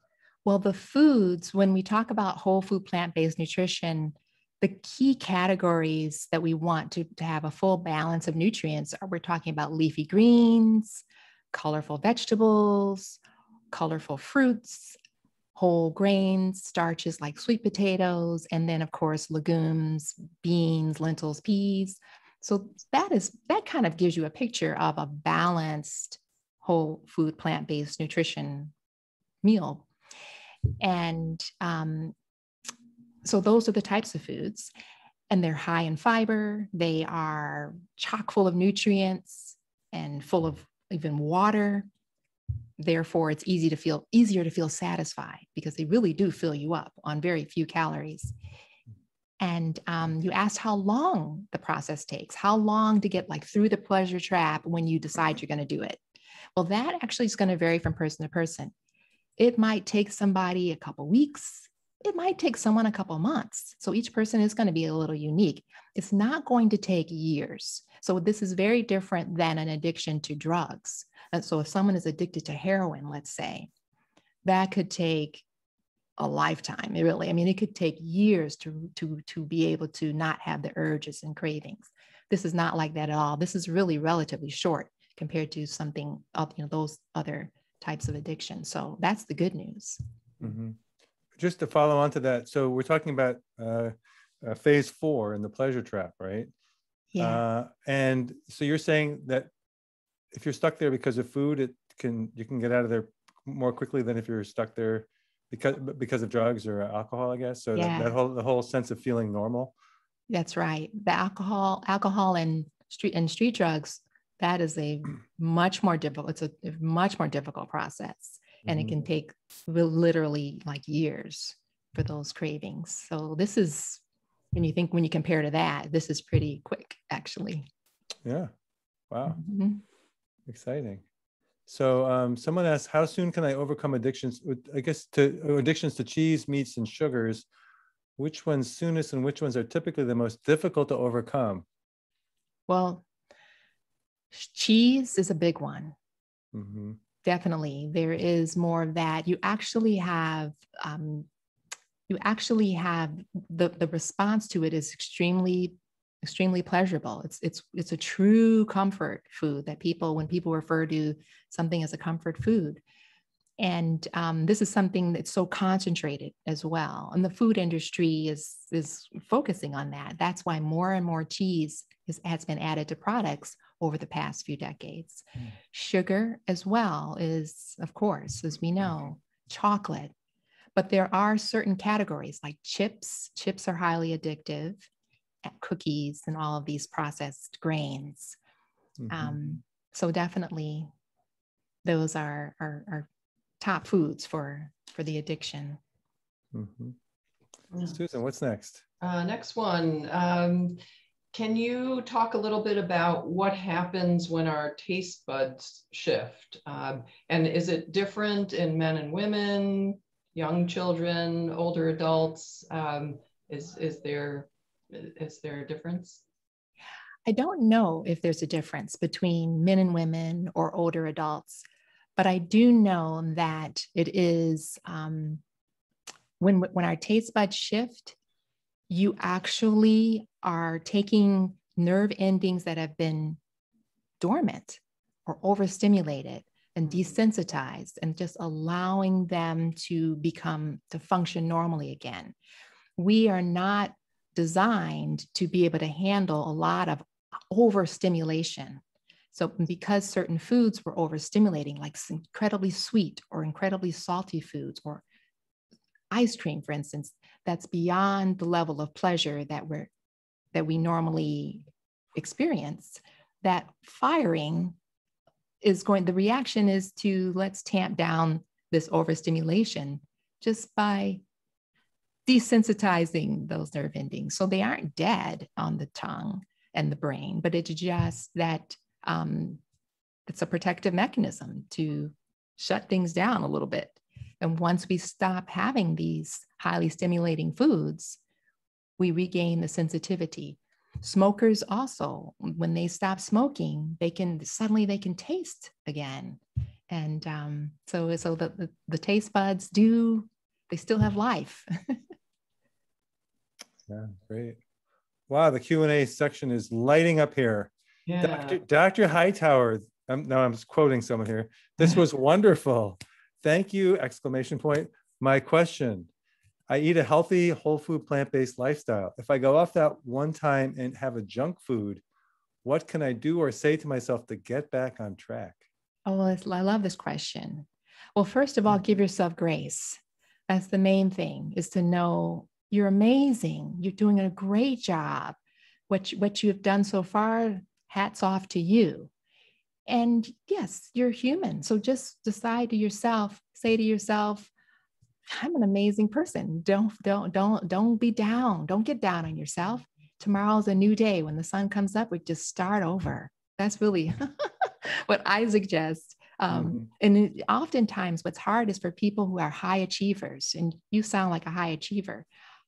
Well, the foods, when we talk about whole food plant-based nutrition, the key categories that we want to, to have a full balance of nutrients are we're talking about leafy greens, colorful vegetables, colorful fruits, whole grains, starches like sweet potatoes, and then of course legumes, beans, lentils, peas. So that is that kind of gives you a picture of a balanced whole food plant-based nutrition meal. And um, so those are the types of foods. And they're high in fiber, they are chock full of nutrients and full of even water. Therefore, it's easy to feel easier to feel satisfied because they really do fill you up on very few calories. And um, you asked how long the process takes, how long to get like through the pleasure trap when you decide you're going to do it. Well, that actually is going to vary from person to person. It might take somebody a couple weeks. It might take someone a couple months. So each person is going to be a little unique. It's not going to take years. So this is very different than an addiction to drugs. And so if someone is addicted to heroin, let's say, that could take a lifetime really i mean it could take years to to to be able to not have the urges and cravings this is not like that at all this is really relatively short compared to something of you know those other types of addiction. So that's the good news. Mm-hmm. just to follow on to that so we're talking about uh, uh, phase four in the pleasure trap right? Yeah. Uh, and so you're saying that if you're stuck there because of food it can you can get out of there more quickly than if you're stuck there because because of drugs or alcohol i guess. So yeah. that, that whole the whole sense of feeling normal. That's right. The alcohol alcohol and street and street drugs that is a much more difficult it's a much more difficult process and mm-hmm. it can mm-hmm. take literally like years for those cravings so this is when you think when you compare to that this is pretty quick actually yeah wow mm-hmm. exciting so um, someone asked, how soon can I overcome addictions? I guess to addictions to cheese, meats, and sugars. Which ones soonest and which ones are typically the most difficult to overcome? Well, cheese is a big one. Mm-hmm. Definitely, there is more of that. You actually have, um, you actually have the the response to it is extremely extremely pleasurable. It's it's it's a true comfort food that people when people refer to something as a comfort food. And um, this is something that's so concentrated as well. And the food industry is is focusing on that. That's why more and more cheese is, has been added to products over the past few decades. Mm. Sugar as well is, of course, as we know, chocolate. But there are certain categories like chips. Chips are highly addictive cookies and all of these processed grains. Mm-hmm. Um, so definitely those are, are, are, top foods for, for the addiction. Mm-hmm. Susan, what's next? Uh, next one. Um, can you talk a little bit about what happens when our taste buds shift? Um, and is it different in men and women, young children, older adults? Um, is, is there is there a difference? I don't know if there's a difference between men and women or older adults, but I do know that it is um, when when our taste buds shift, you actually are taking nerve endings that have been dormant or overstimulated and mm-hmm. desensitized and just allowing them to become to function normally again we are not designed to be able to handle a lot of overstimulation. So, because certain foods were overstimulating, like incredibly sweet or incredibly salty foods, or ice cream, for instance, that's beyond the level of pleasure that we're that we normally experience, that firing is going, the reaction is to let's tamp down this overstimulation just by desensitizing those nerve endings. So they aren't dead on the tongue and the brain, but it's just that um, it's a protective mechanism to shut things down a little bit. And once we stop having these highly stimulating foods, we regain the sensitivity. Smokers also, when they stop smoking, they can suddenly they can taste again. And um, so, so the, the, the taste buds do, they still have life. yeah, great. Wow, the Q&A section is lighting up here. Yeah. Dr. Dr. Hightower, um, now I'm quoting someone here. This was wonderful. Thank you, exclamation point. My question, I eat a healthy, whole food, plant-based lifestyle. If I go off that one time and have a junk food, what can I do or say to myself to get back on track? Oh, well, I love this question. Well, first of all, mm. give yourself grace. That's the main thing is to know you're amazing. You're doing a great job. What, what you've done so far, hats off to you. And yes, you're human. So just decide to yourself, say to yourself, I'm an amazing person. Don't, don't, don't, don't be down. Don't get down on yourself. Tomorrow's a new day. When the sun comes up, we just start over. That's really what I suggest. Um, mm-hmm. And oftentimes, what's hard is for people who are high achievers, and you sound like a high achiever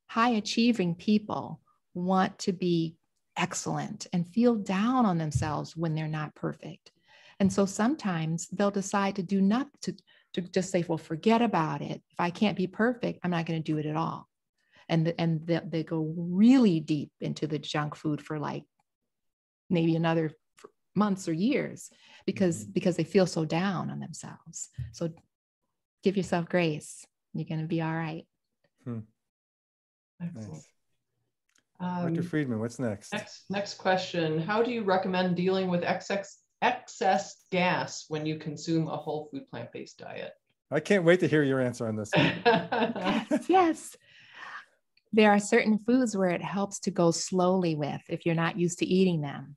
high achieving people want to be excellent and feel down on themselves when they're not perfect. And so sometimes they'll decide to do not to, to just say, well, forget about it. If I can't be perfect, I'm not going to do it at all. And, and they, they go really deep into the junk food for like maybe another months or years because mm-hmm. because they feel so down on themselves. So give yourself grace. You're going to be all right. Hmm. Nice. Um, Dr. Friedman, what's next? Next, next question. How do you recommend dealing with excess, excess gas when you consume a whole food plant-based diet? I can't wait to hear your answer on this. yes, yes. There are certain foods where it helps to go slowly with if you're not used to eating them.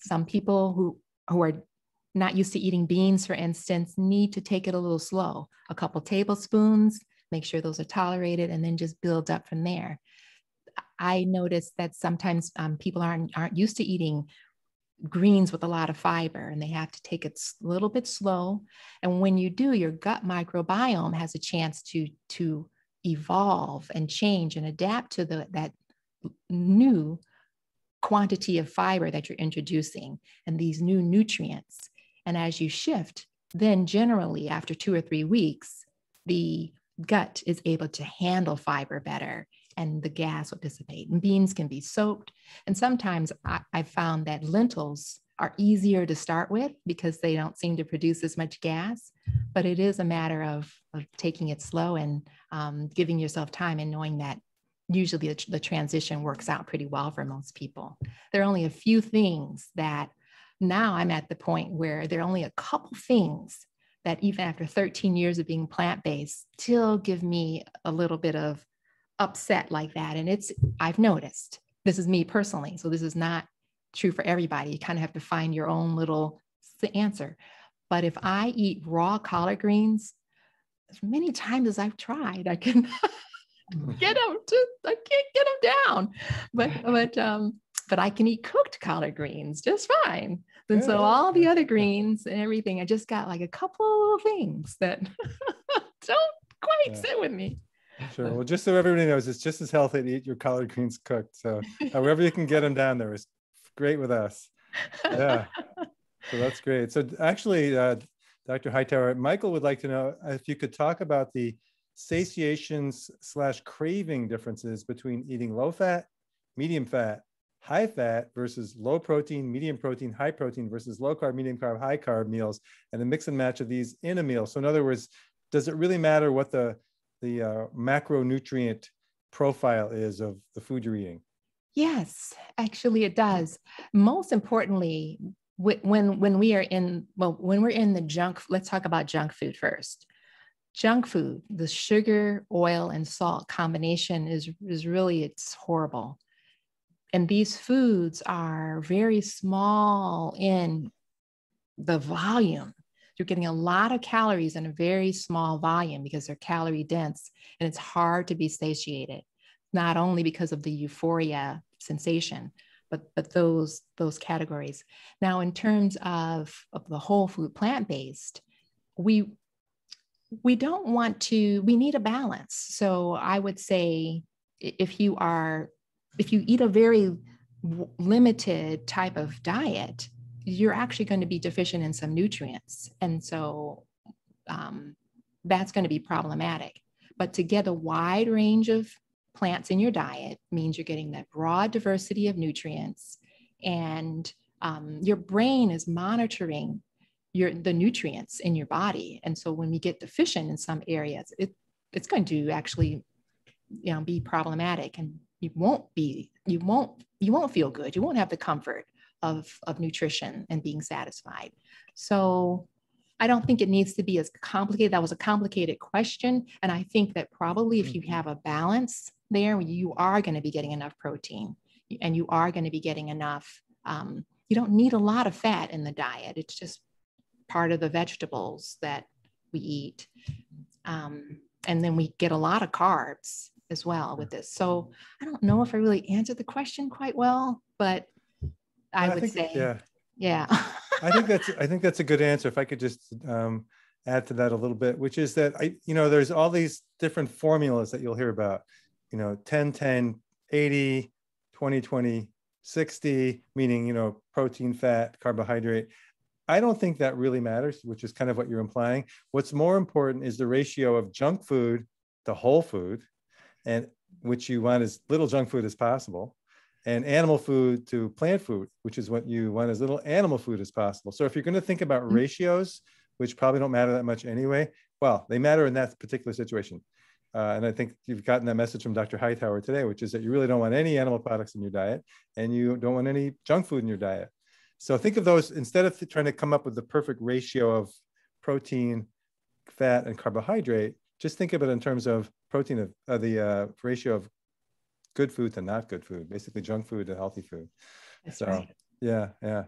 Some people who, who are not used to eating beans, for instance, need to take it a little slow. A couple tablespoons, make sure those are tolerated, and then just build up from there. I noticed that sometimes um, people aren't, aren't used to eating greens with a lot of fiber and they have to take it a little bit slow. And when you do, your gut microbiome has a chance to, to evolve and change and adapt to the, that new quantity of fiber that you're introducing and these new nutrients. And as you shift, then generally after two or three weeks, the gut is able to handle fiber better and the gas will dissipate. And beans can be soaked. And sometimes I, I found that lentils are easier to start with because they don't seem to produce as much gas. But it is a matter of, of taking it slow and um, giving yourself time and knowing that usually the, the transition works out pretty well for most people. There are only a few things that now I'm at the point where there are only a couple things that even after 13 years of being plant based, still give me a little bit of upset like that. And it's, I've noticed this is me personally. So this is not true for everybody. You kind of have to find your own little answer. But if I eat raw collard greens, as many times as I've tried, I can get them to, I can't get them down. But, but, um, but I can eat cooked collard greens just fine. And so all the other greens and everything, I just got like a couple of things that don't quite yeah. sit with me. Sure. Well, just so everybody knows, it's just as healthy to eat your collard greens cooked. So however you can get them down there is great with us. Yeah. so that's great. So actually, uh, Dr. Hightower, Michael would like to know if you could talk about the satiations slash craving differences between eating low fat, medium fat, high fat versus low protein, medium protein, high protein versus low carb, medium carb, high carb meals, and the mix and match of these in a meal. So in other words, does it really matter what the the uh, macronutrient profile is of the food you're eating. Yes, actually it does. Most importantly, when when we are in well when we're in the junk let's talk about junk food first junk food the sugar oil and salt combination is is really it's horrible and these foods are very small in the volume you're getting a lot of calories in a very small volume because they're calorie dense and it's hard to be satiated not only because of the euphoria sensation but but those those categories. Now in terms of, of the whole food plant-based we we don't want to we need a balance. So i would say if you are if you eat a very limited type of diet you're actually going to be deficient in some nutrients. And so um, that's going to be problematic. But to get a wide range of plants in your diet means you're getting that broad diversity of nutrients. And um, your brain is monitoring your the nutrients in your body. And so when we get deficient in some areas it, it's going to actually you know be problematic and you won't be you won't you won't feel good. You won't have the comfort of of nutrition and being satisfied so I don't think it needs to be as complicated. That was a complicated question. And I think that probably if you mm-hmm. have a balance there, you are going to be getting enough protein and you are going to be getting enough. Um, you don't need a lot of fat in the diet. It's just part of the vegetables that we eat. Um, and then we get a lot of carbs as well with this. So I don't know if I really answered the question quite well, but I, I would think, say, yeah, yeah. I think that's I think that's a good answer. If I could just um, add to that a little bit, which is that I, you know, there's all these different formulas that you'll hear about. You know 10 10 80 20 20 60 meaning you know protein fat carbohydrate. I don't think that really matters which is kind of what you're implying. What's more important is the ratio of junk food to whole food and which you want as little junk food as possible and animal food to plant food which is what you want as little animal food as possible so if you're going to think about mm-hmm. ratios which probably don't matter that much anyway well they matter in that particular situation uh, and I think you've gotten that message from Dr. Hightower today, which is that you really don't want any animal products in your diet and you don't want any junk food in your diet. So think of those instead of trying to come up with the perfect ratio of protein, fat, and carbohydrate, just think of it in terms of protein of uh, the uh, ratio of good food to not good food, basically junk food to healthy food. That's so right. yeah, yeah.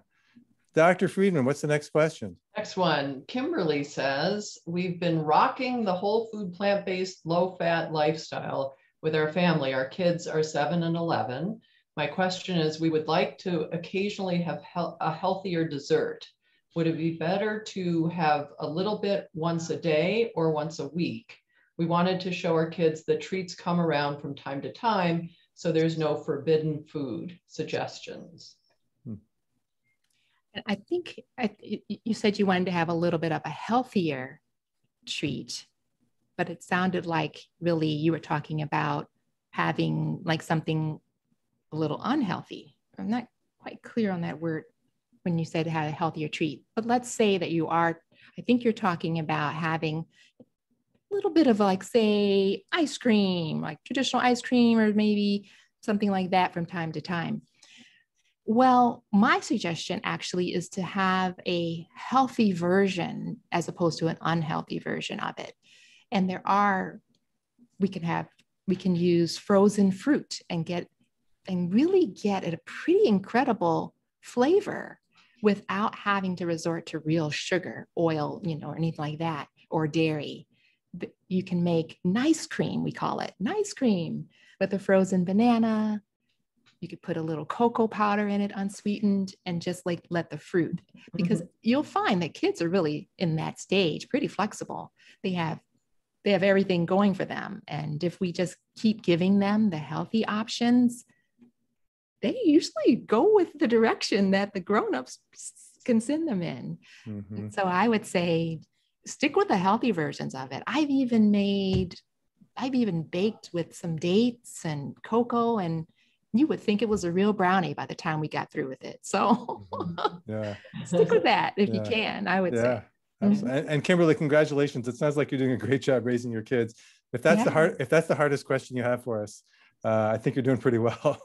Dr. Friedman, what's the next question? Next one. Kimberly says, We've been rocking the whole food, plant based, low fat lifestyle with our family. Our kids are seven and 11. My question is we would like to occasionally have he- a healthier dessert. Would it be better to have a little bit once a day or once a week? We wanted to show our kids that treats come around from time to time, so there's no forbidden food suggestions. Hmm. I think I, you said you wanted to have a little bit of a healthier treat, but it sounded like really you were talking about having like something a little unhealthy. I'm not quite clear on that word when you said had a healthier treat, but let's say that you are, I think you're talking about having a little bit of like, say, ice cream, like traditional ice cream, or maybe something like that from time to time. Well, my suggestion actually is to have a healthy version as opposed to an unhealthy version of it. And there are, we can have, we can use frozen fruit and get, and really get it a pretty incredible flavor without having to resort to real sugar, oil, you know, or anything like that, or dairy. You can make nice cream, we call it nice cream with a frozen banana, you could put a little cocoa powder in it unsweetened and just like let the fruit. Because mm-hmm. you'll find that kids are really in that stage pretty flexible. They have they have everything going for them. And if we just keep giving them the healthy options they usually go with the direction that the grown-ups can send them in. Mm-hmm. so i would say stick with the healthy versions of it i've even made i've even baked with some dates and cocoa and you would think it was a real brownie by the time we got through with it. So mm-hmm. yeah. stick with that if yeah. you can, I would yeah. say. Mm-hmm. And, Kimberly, congratulations. It sounds like you're doing a great job raising your kids. if that's the hard, if that's the hardest question you have for us, uh, I think you're doing pretty well.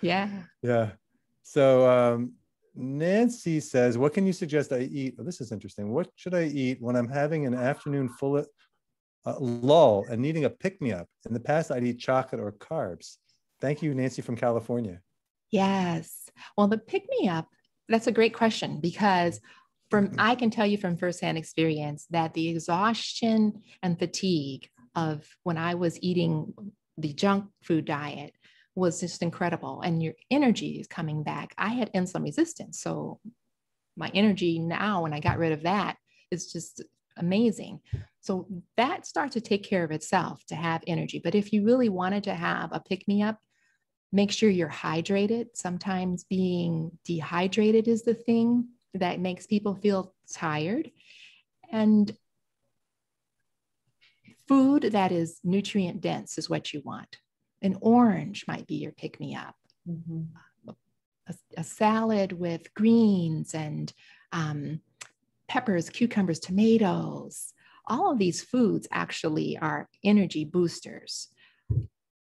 Yeah. yeah. So um, Nancy says, what can you suggest I eat? Oh, this is interesting. What should I eat when I'm having an afternoon full of uh, lull and needing a pick me up? In the past, I'd eat chocolate or carbs. Thank you, Nancy from California. Yes. Well, the pick me up, that's a great question because from I can tell you from firsthand experience that the exhaustion and fatigue of when I was eating the junk food diet was just incredible and your energy is coming back. I had insulin resistance, so my energy now when I got rid of that is just amazing. So that starts to take care of itself to have energy. But if you really wanted to have a pick me up, make sure you're hydrated. Sometimes being dehydrated is the thing that makes people feel tired. And food that is nutrient dense is what you want. An orange might be your pick me up. Mhm. A, a salad with greens and um, peppers, cucumbers, tomatoes. All of these foods actually are energy boosters.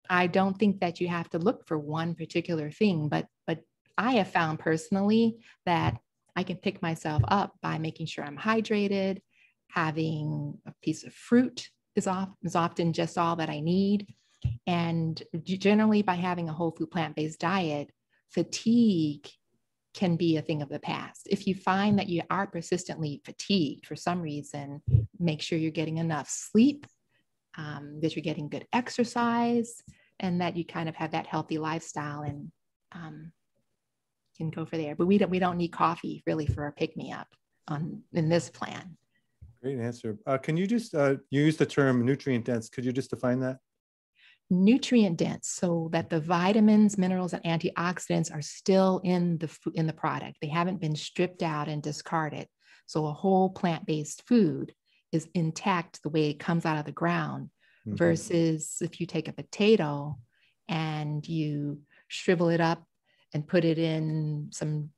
I don't think that you have to look for one particular thing, but but I have found personally that I can pick myself up by making sure I'm hydrated, having a piece of fruit is off is often just all that I need. And generally by having a whole food plant-based diet, fatigue can be a thing of the past. If you find that you are persistently fatigued for some reason, make sure you're getting enough sleep, um, that you're getting good exercise, and that you kind of have that healthy lifestyle and um, can go for there. But we don't we don't need coffee really for a pick me up on in this plan. Great answer. Uh, can you just uh, you use the term nutrient dense? Could you just define that? Nutrient dense, so that the vitamins, minerals, and antioxidants are still in the in the product. They haven't been stripped out and discarded. So a whole plant-based food is intact the way it comes out of the ground Mhm. versus if you take a potato and you shrivel it up and put it in some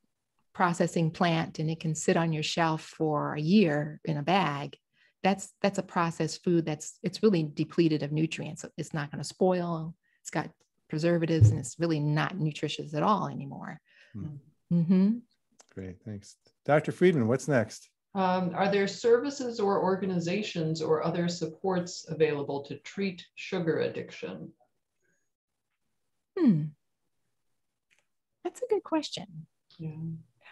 processing plant and it can sit on your shelf for a year in a bag that's that's a processed food that's it's really depleted of nutrients it's not going to spoil it's got preservatives and it's really not nutritious at all anymore Hmm. hmm Great, thanks. Dr. Friedman, what's next? Um, are there services or organizations or other supports available to treat sugar addiction? hmm. that's a good question Yeah.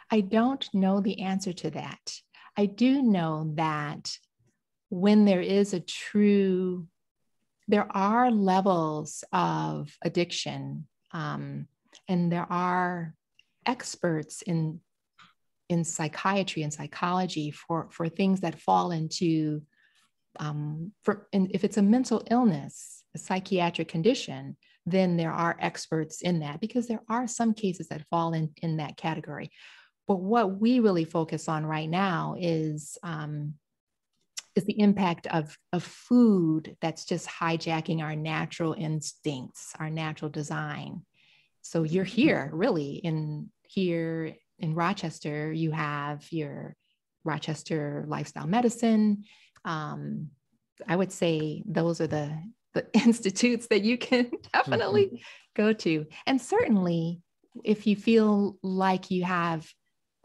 I don't know the answer to that. I do know that when there is a true, there are levels of addiction, um, and there are experts in in psychiatry and psychology for for things that fall into um, for if it's a mental illness, a psychiatric condition, then there are experts in that because there are some cases that fall in in that category. But what we really focus on right now is um, is the impact of of food that's just hijacking our natural instincts, our natural design. So you're here, really, in here in Rochester. You have your Rochester Lifestyle Medicine. Um, I would say those are the the institutes that you can definitely go to, and certainly if you feel like you have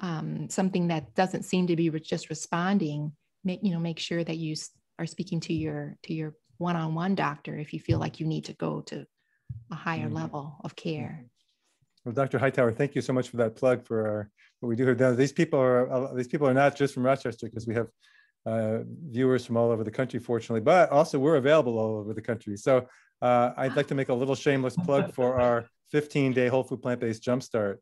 um, something that doesn't seem to be just responding, make you know make sure that you are speaking to your to your one-on-one doctor if you feel like you need to go to a higher Mhm. level of care. Well, Dr. Hightower, thank you so much for that plug for our, what we do here. Now, these people are uh, these people are not just from Rochester because we have uh, viewers from all over the country, fortunately, but also we're available all over the country. So uh, I'd like to make a little shameless plug for our 15-day whole food plant-based jumpstart.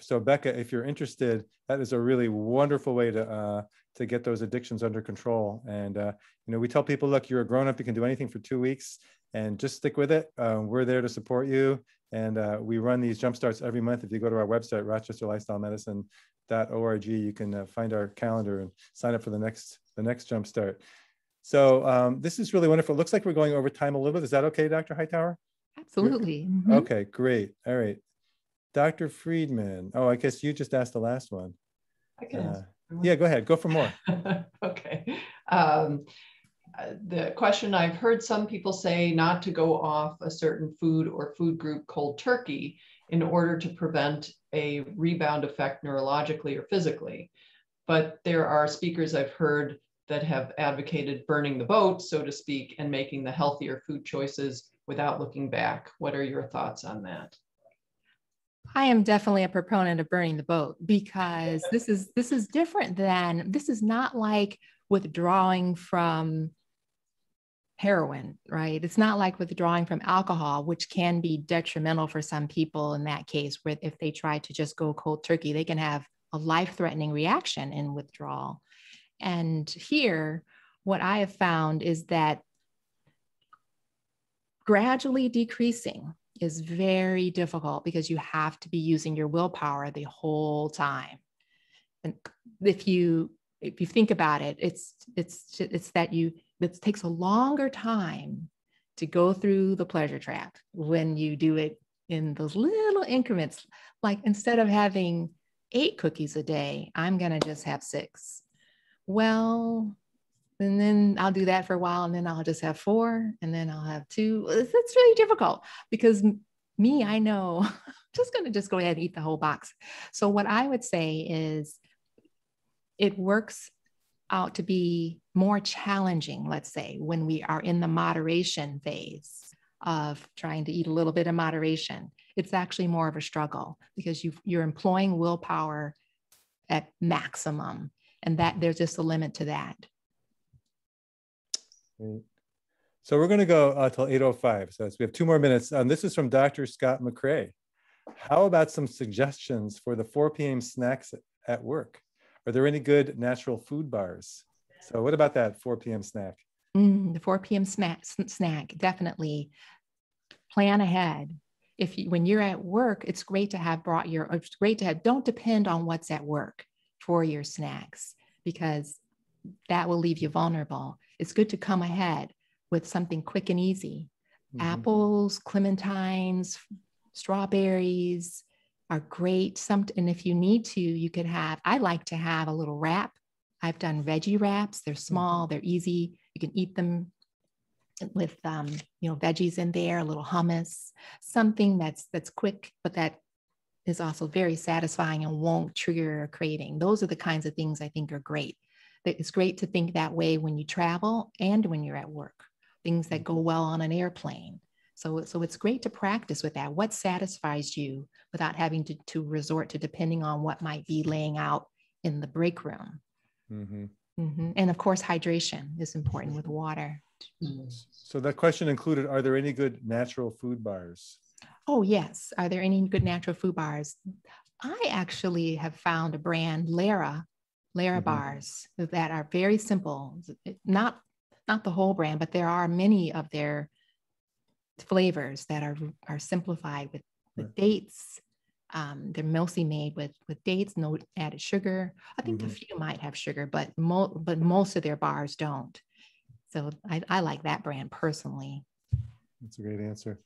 So Becca, if you're interested, that is a really wonderful way to uh, to get those addictions under control. And uh, you know, we tell people, look, you're a grown-up, you can do anything for two weeks, and just stick with it. Uh, we're there to support you. And uh, we run these jump starts every month. If you go to our website, rochesterlifestylemedicine.org, you can uh, find our calendar and sign up for the next the next jump start. So um, this is really wonderful. It looks like we're going over time a little bit. Is that okay, Dr. Hightower? Absolutely. Mhm. Okay, great. All right. Dr. Friedman. Oh, I guess you just asked the last one. I can Uh, answer. Yeah, go ahead. Go for more. okay. Um, uh, the question I've heard some people say not to go off a certain food or food group cold turkey in order to prevent a rebound effect neurologically or physically. But there are speakers I've heard that have advocated burning the boat, so to speak, and making the healthier food choices without looking back. What are your thoughts on that? I am definitely a proponent of burning the boat because this is this is different than this is not like withdrawing from heroin, right? It's not like withdrawing from alcohol, which can be detrimental for some people in that case, where if they try to just go cold turkey, they can have a life threatening reaction in withdrawal. And here, what I have found is that gradually decreasing is very difficult because you have to be using your willpower the whole time. And if you if you think about it, it's it's it's that you it takes a longer time to go through the pleasure trap when you do it in those little increments. Like instead of having eight cookies a day, I'm gonna just have six. Well, and then I'll do that for a while, and then I'll just have four, and then I'll have two. It's, it's really difficult because me, I know, I'm just going to just go ahead and eat the whole box. So what I would say is, it works out to be more challenging. Let's say when we are in the moderation phase of trying to eat a little bit of moderation, it's actually more of a struggle because you you're employing willpower at maximum, and that there's just a limit to that. Great. So we're going to go until 8.05. So we have two more minutes. Um, this is from Dr. Scott McCrae. How about some suggestions for the 4 p.m. snacks at work? Are there any good natural food bars? So what about that 4 p.m. snack? Mm, the 4 p.m. snack, snack, definitely plan ahead. If you, when you're at work, it's great to have brought your, it's great to have, don't depend on what's at work for your snacks because that will leave you vulnerable it's good to come ahead with something quick and easy. Mm-hmm. Apples, clementines, strawberries are great. Some, and if you need to, you could have, I like to have a little wrap. I've done veggie wraps. They're small, mm-hmm. they're easy. You can eat them with um, you know veggies in there, a little hummus, something that's that's quick, but that is also very satisfying and won't trigger a craving. Those are the kinds of things I think are great it's great to think that way when you travel and when you're at work, things that go mm-hmm. well on an airplane. So, so it's great to practice with that. What satisfies you without having to, to resort to depending on what might be laying out in the break room. Mm-hmm. Mm-hmm. And of course, hydration is important with water. So that question included, are there any good natural food bars? Oh, yes. Are there any good natural food bars? I actually have found a brand, Lara, Lara mm-hmm. bars that are very simple. Not not the whole brand, but there are many of their flavors that are are simplified with with right. dates. Um, they're mostly made with with dates, no added sugar. I think mm-hmm. a few might have sugar, but mo- but most of their bars don't. So I, I like that brand personally. That's a great answer.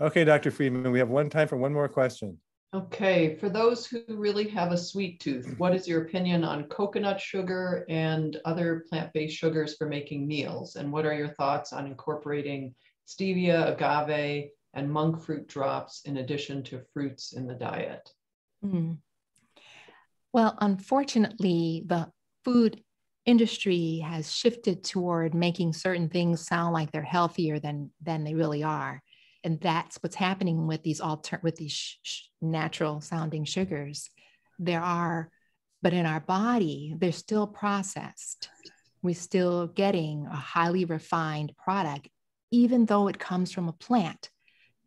Okay, Dr. Friedman, we have one time for one more question. Okay, for those who really have a sweet tooth, what is your opinion on coconut sugar and other plant-based sugars for making meals? And what are your thoughts on incorporating stevia, agave, and monk fruit drops in addition to fruits in the diet? Mm. Well, unfortunately, the food industry has shifted toward making certain things sound like they're healthier than than they really are and that's what's happening with these alter with these sh- sh- natural sounding sugars. There are but in our body they're still processed. We're still getting a highly refined product even though it comes from a plant.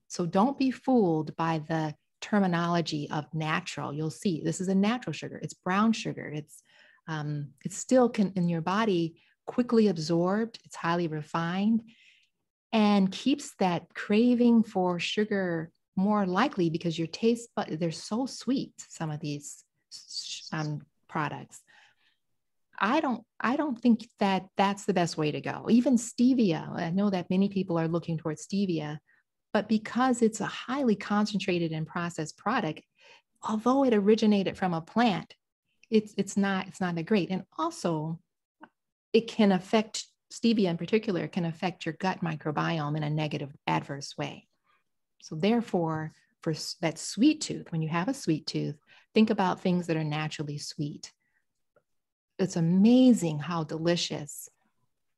So don't be fooled by the terminology of natural. You'll see this is a natural sugar. It's brown sugar. It's um, it's still can in your body quickly absorbed. It's highly refined and keeps that craving for sugar more likely because your taste but they're so sweet some of these um, products. I don't i don't think that that's the best way to go. Even stevia i know that many people are looking towards stevia but because it's a highly concentrated and processed product although it originated from a plant it's it's not it's not that great. And also it can affect stevia in particular can affect your gut microbiome in a negative, adverse way. So, therefore, for that sweet tooth, when you have a sweet tooth, think about things that are naturally sweet. It's amazing how delicious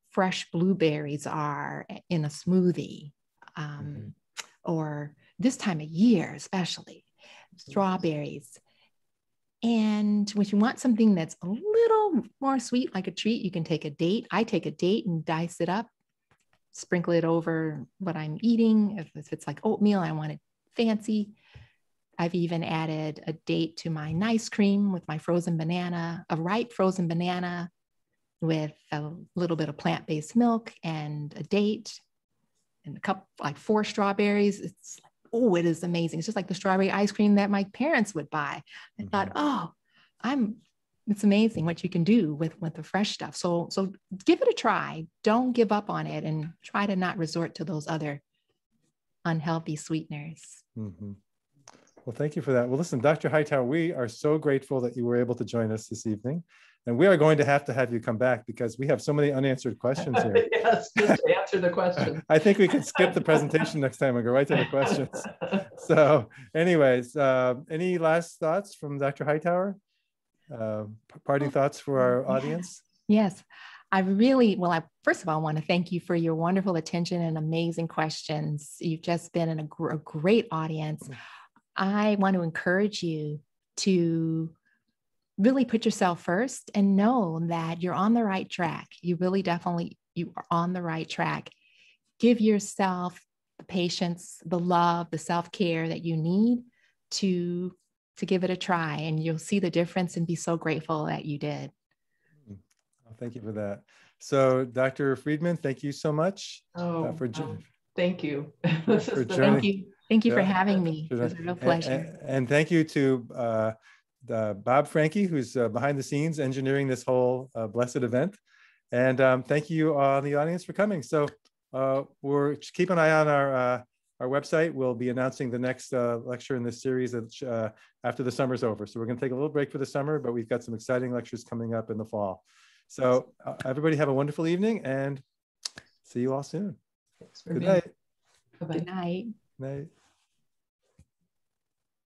fresh blueberries are in a smoothie, um, mm-hmm. or this time of year, especially strawberries. And when you want something that's a little more sweet, like a treat, you can take a date. I take a date and dice it up, sprinkle it over what I'm eating. If, if it's like oatmeal, I want it fancy. I've even added a date to my nice cream with my frozen banana, a ripe frozen banana with a little bit of plant based milk and a date and a cup, like four strawberries. It's oh, it is amazing. It's just like the strawberry ice cream that my parents would buy. I mm-hmm. thought, oh, I'm it's amazing what you can do with with the fresh stuff. So so give it a try. Don't give up on it and try to not resort to those other unhealthy sweeteners. Mm-hmm. Well, thank you for that. Well, listen, Dr. Hightower, we are so grateful that you were able to join us this evening. And we are going to have to have you come back because we have so many unanswered questions here. yes, just answer the question. I think we can skip the presentation next time and go right to the questions. So anyways, uh, any last thoughts from Dr. Hightower? Uh, parting thoughts for our audience? Yes. I really, well, I first of all want to thank you for your wonderful attention and amazing questions. You've just been in a, gr- a great audience. Mm. I want to encourage you to really put yourself first and know that you're on the right track. You really definitely you are on the right track. Give yourself the patience, the love, the self-care that you need to to give it a try and you'll see the difference and be so grateful that you did. Mm. thank you for that. So, Dr. Friedman, thank you so much uh, oh, uh, for um, thank you. for joining. Thank you. Thank you yeah. for having me. It was a real pleasure. And, and, and thank you to uh, uh, Bob Frankie, who's uh, behind the scenes engineering this whole uh, blessed event. And um, thank you on the audience for coming. So uh, we're keep an eye on our uh, our website. We'll be announcing the next uh, lecture in this series after the summer's over. So we're going to take a little break for the summer, but we've got some exciting lectures coming up in the fall. So everybody have a wonderful evening and see you all soon. Good night. Good night. Good Night.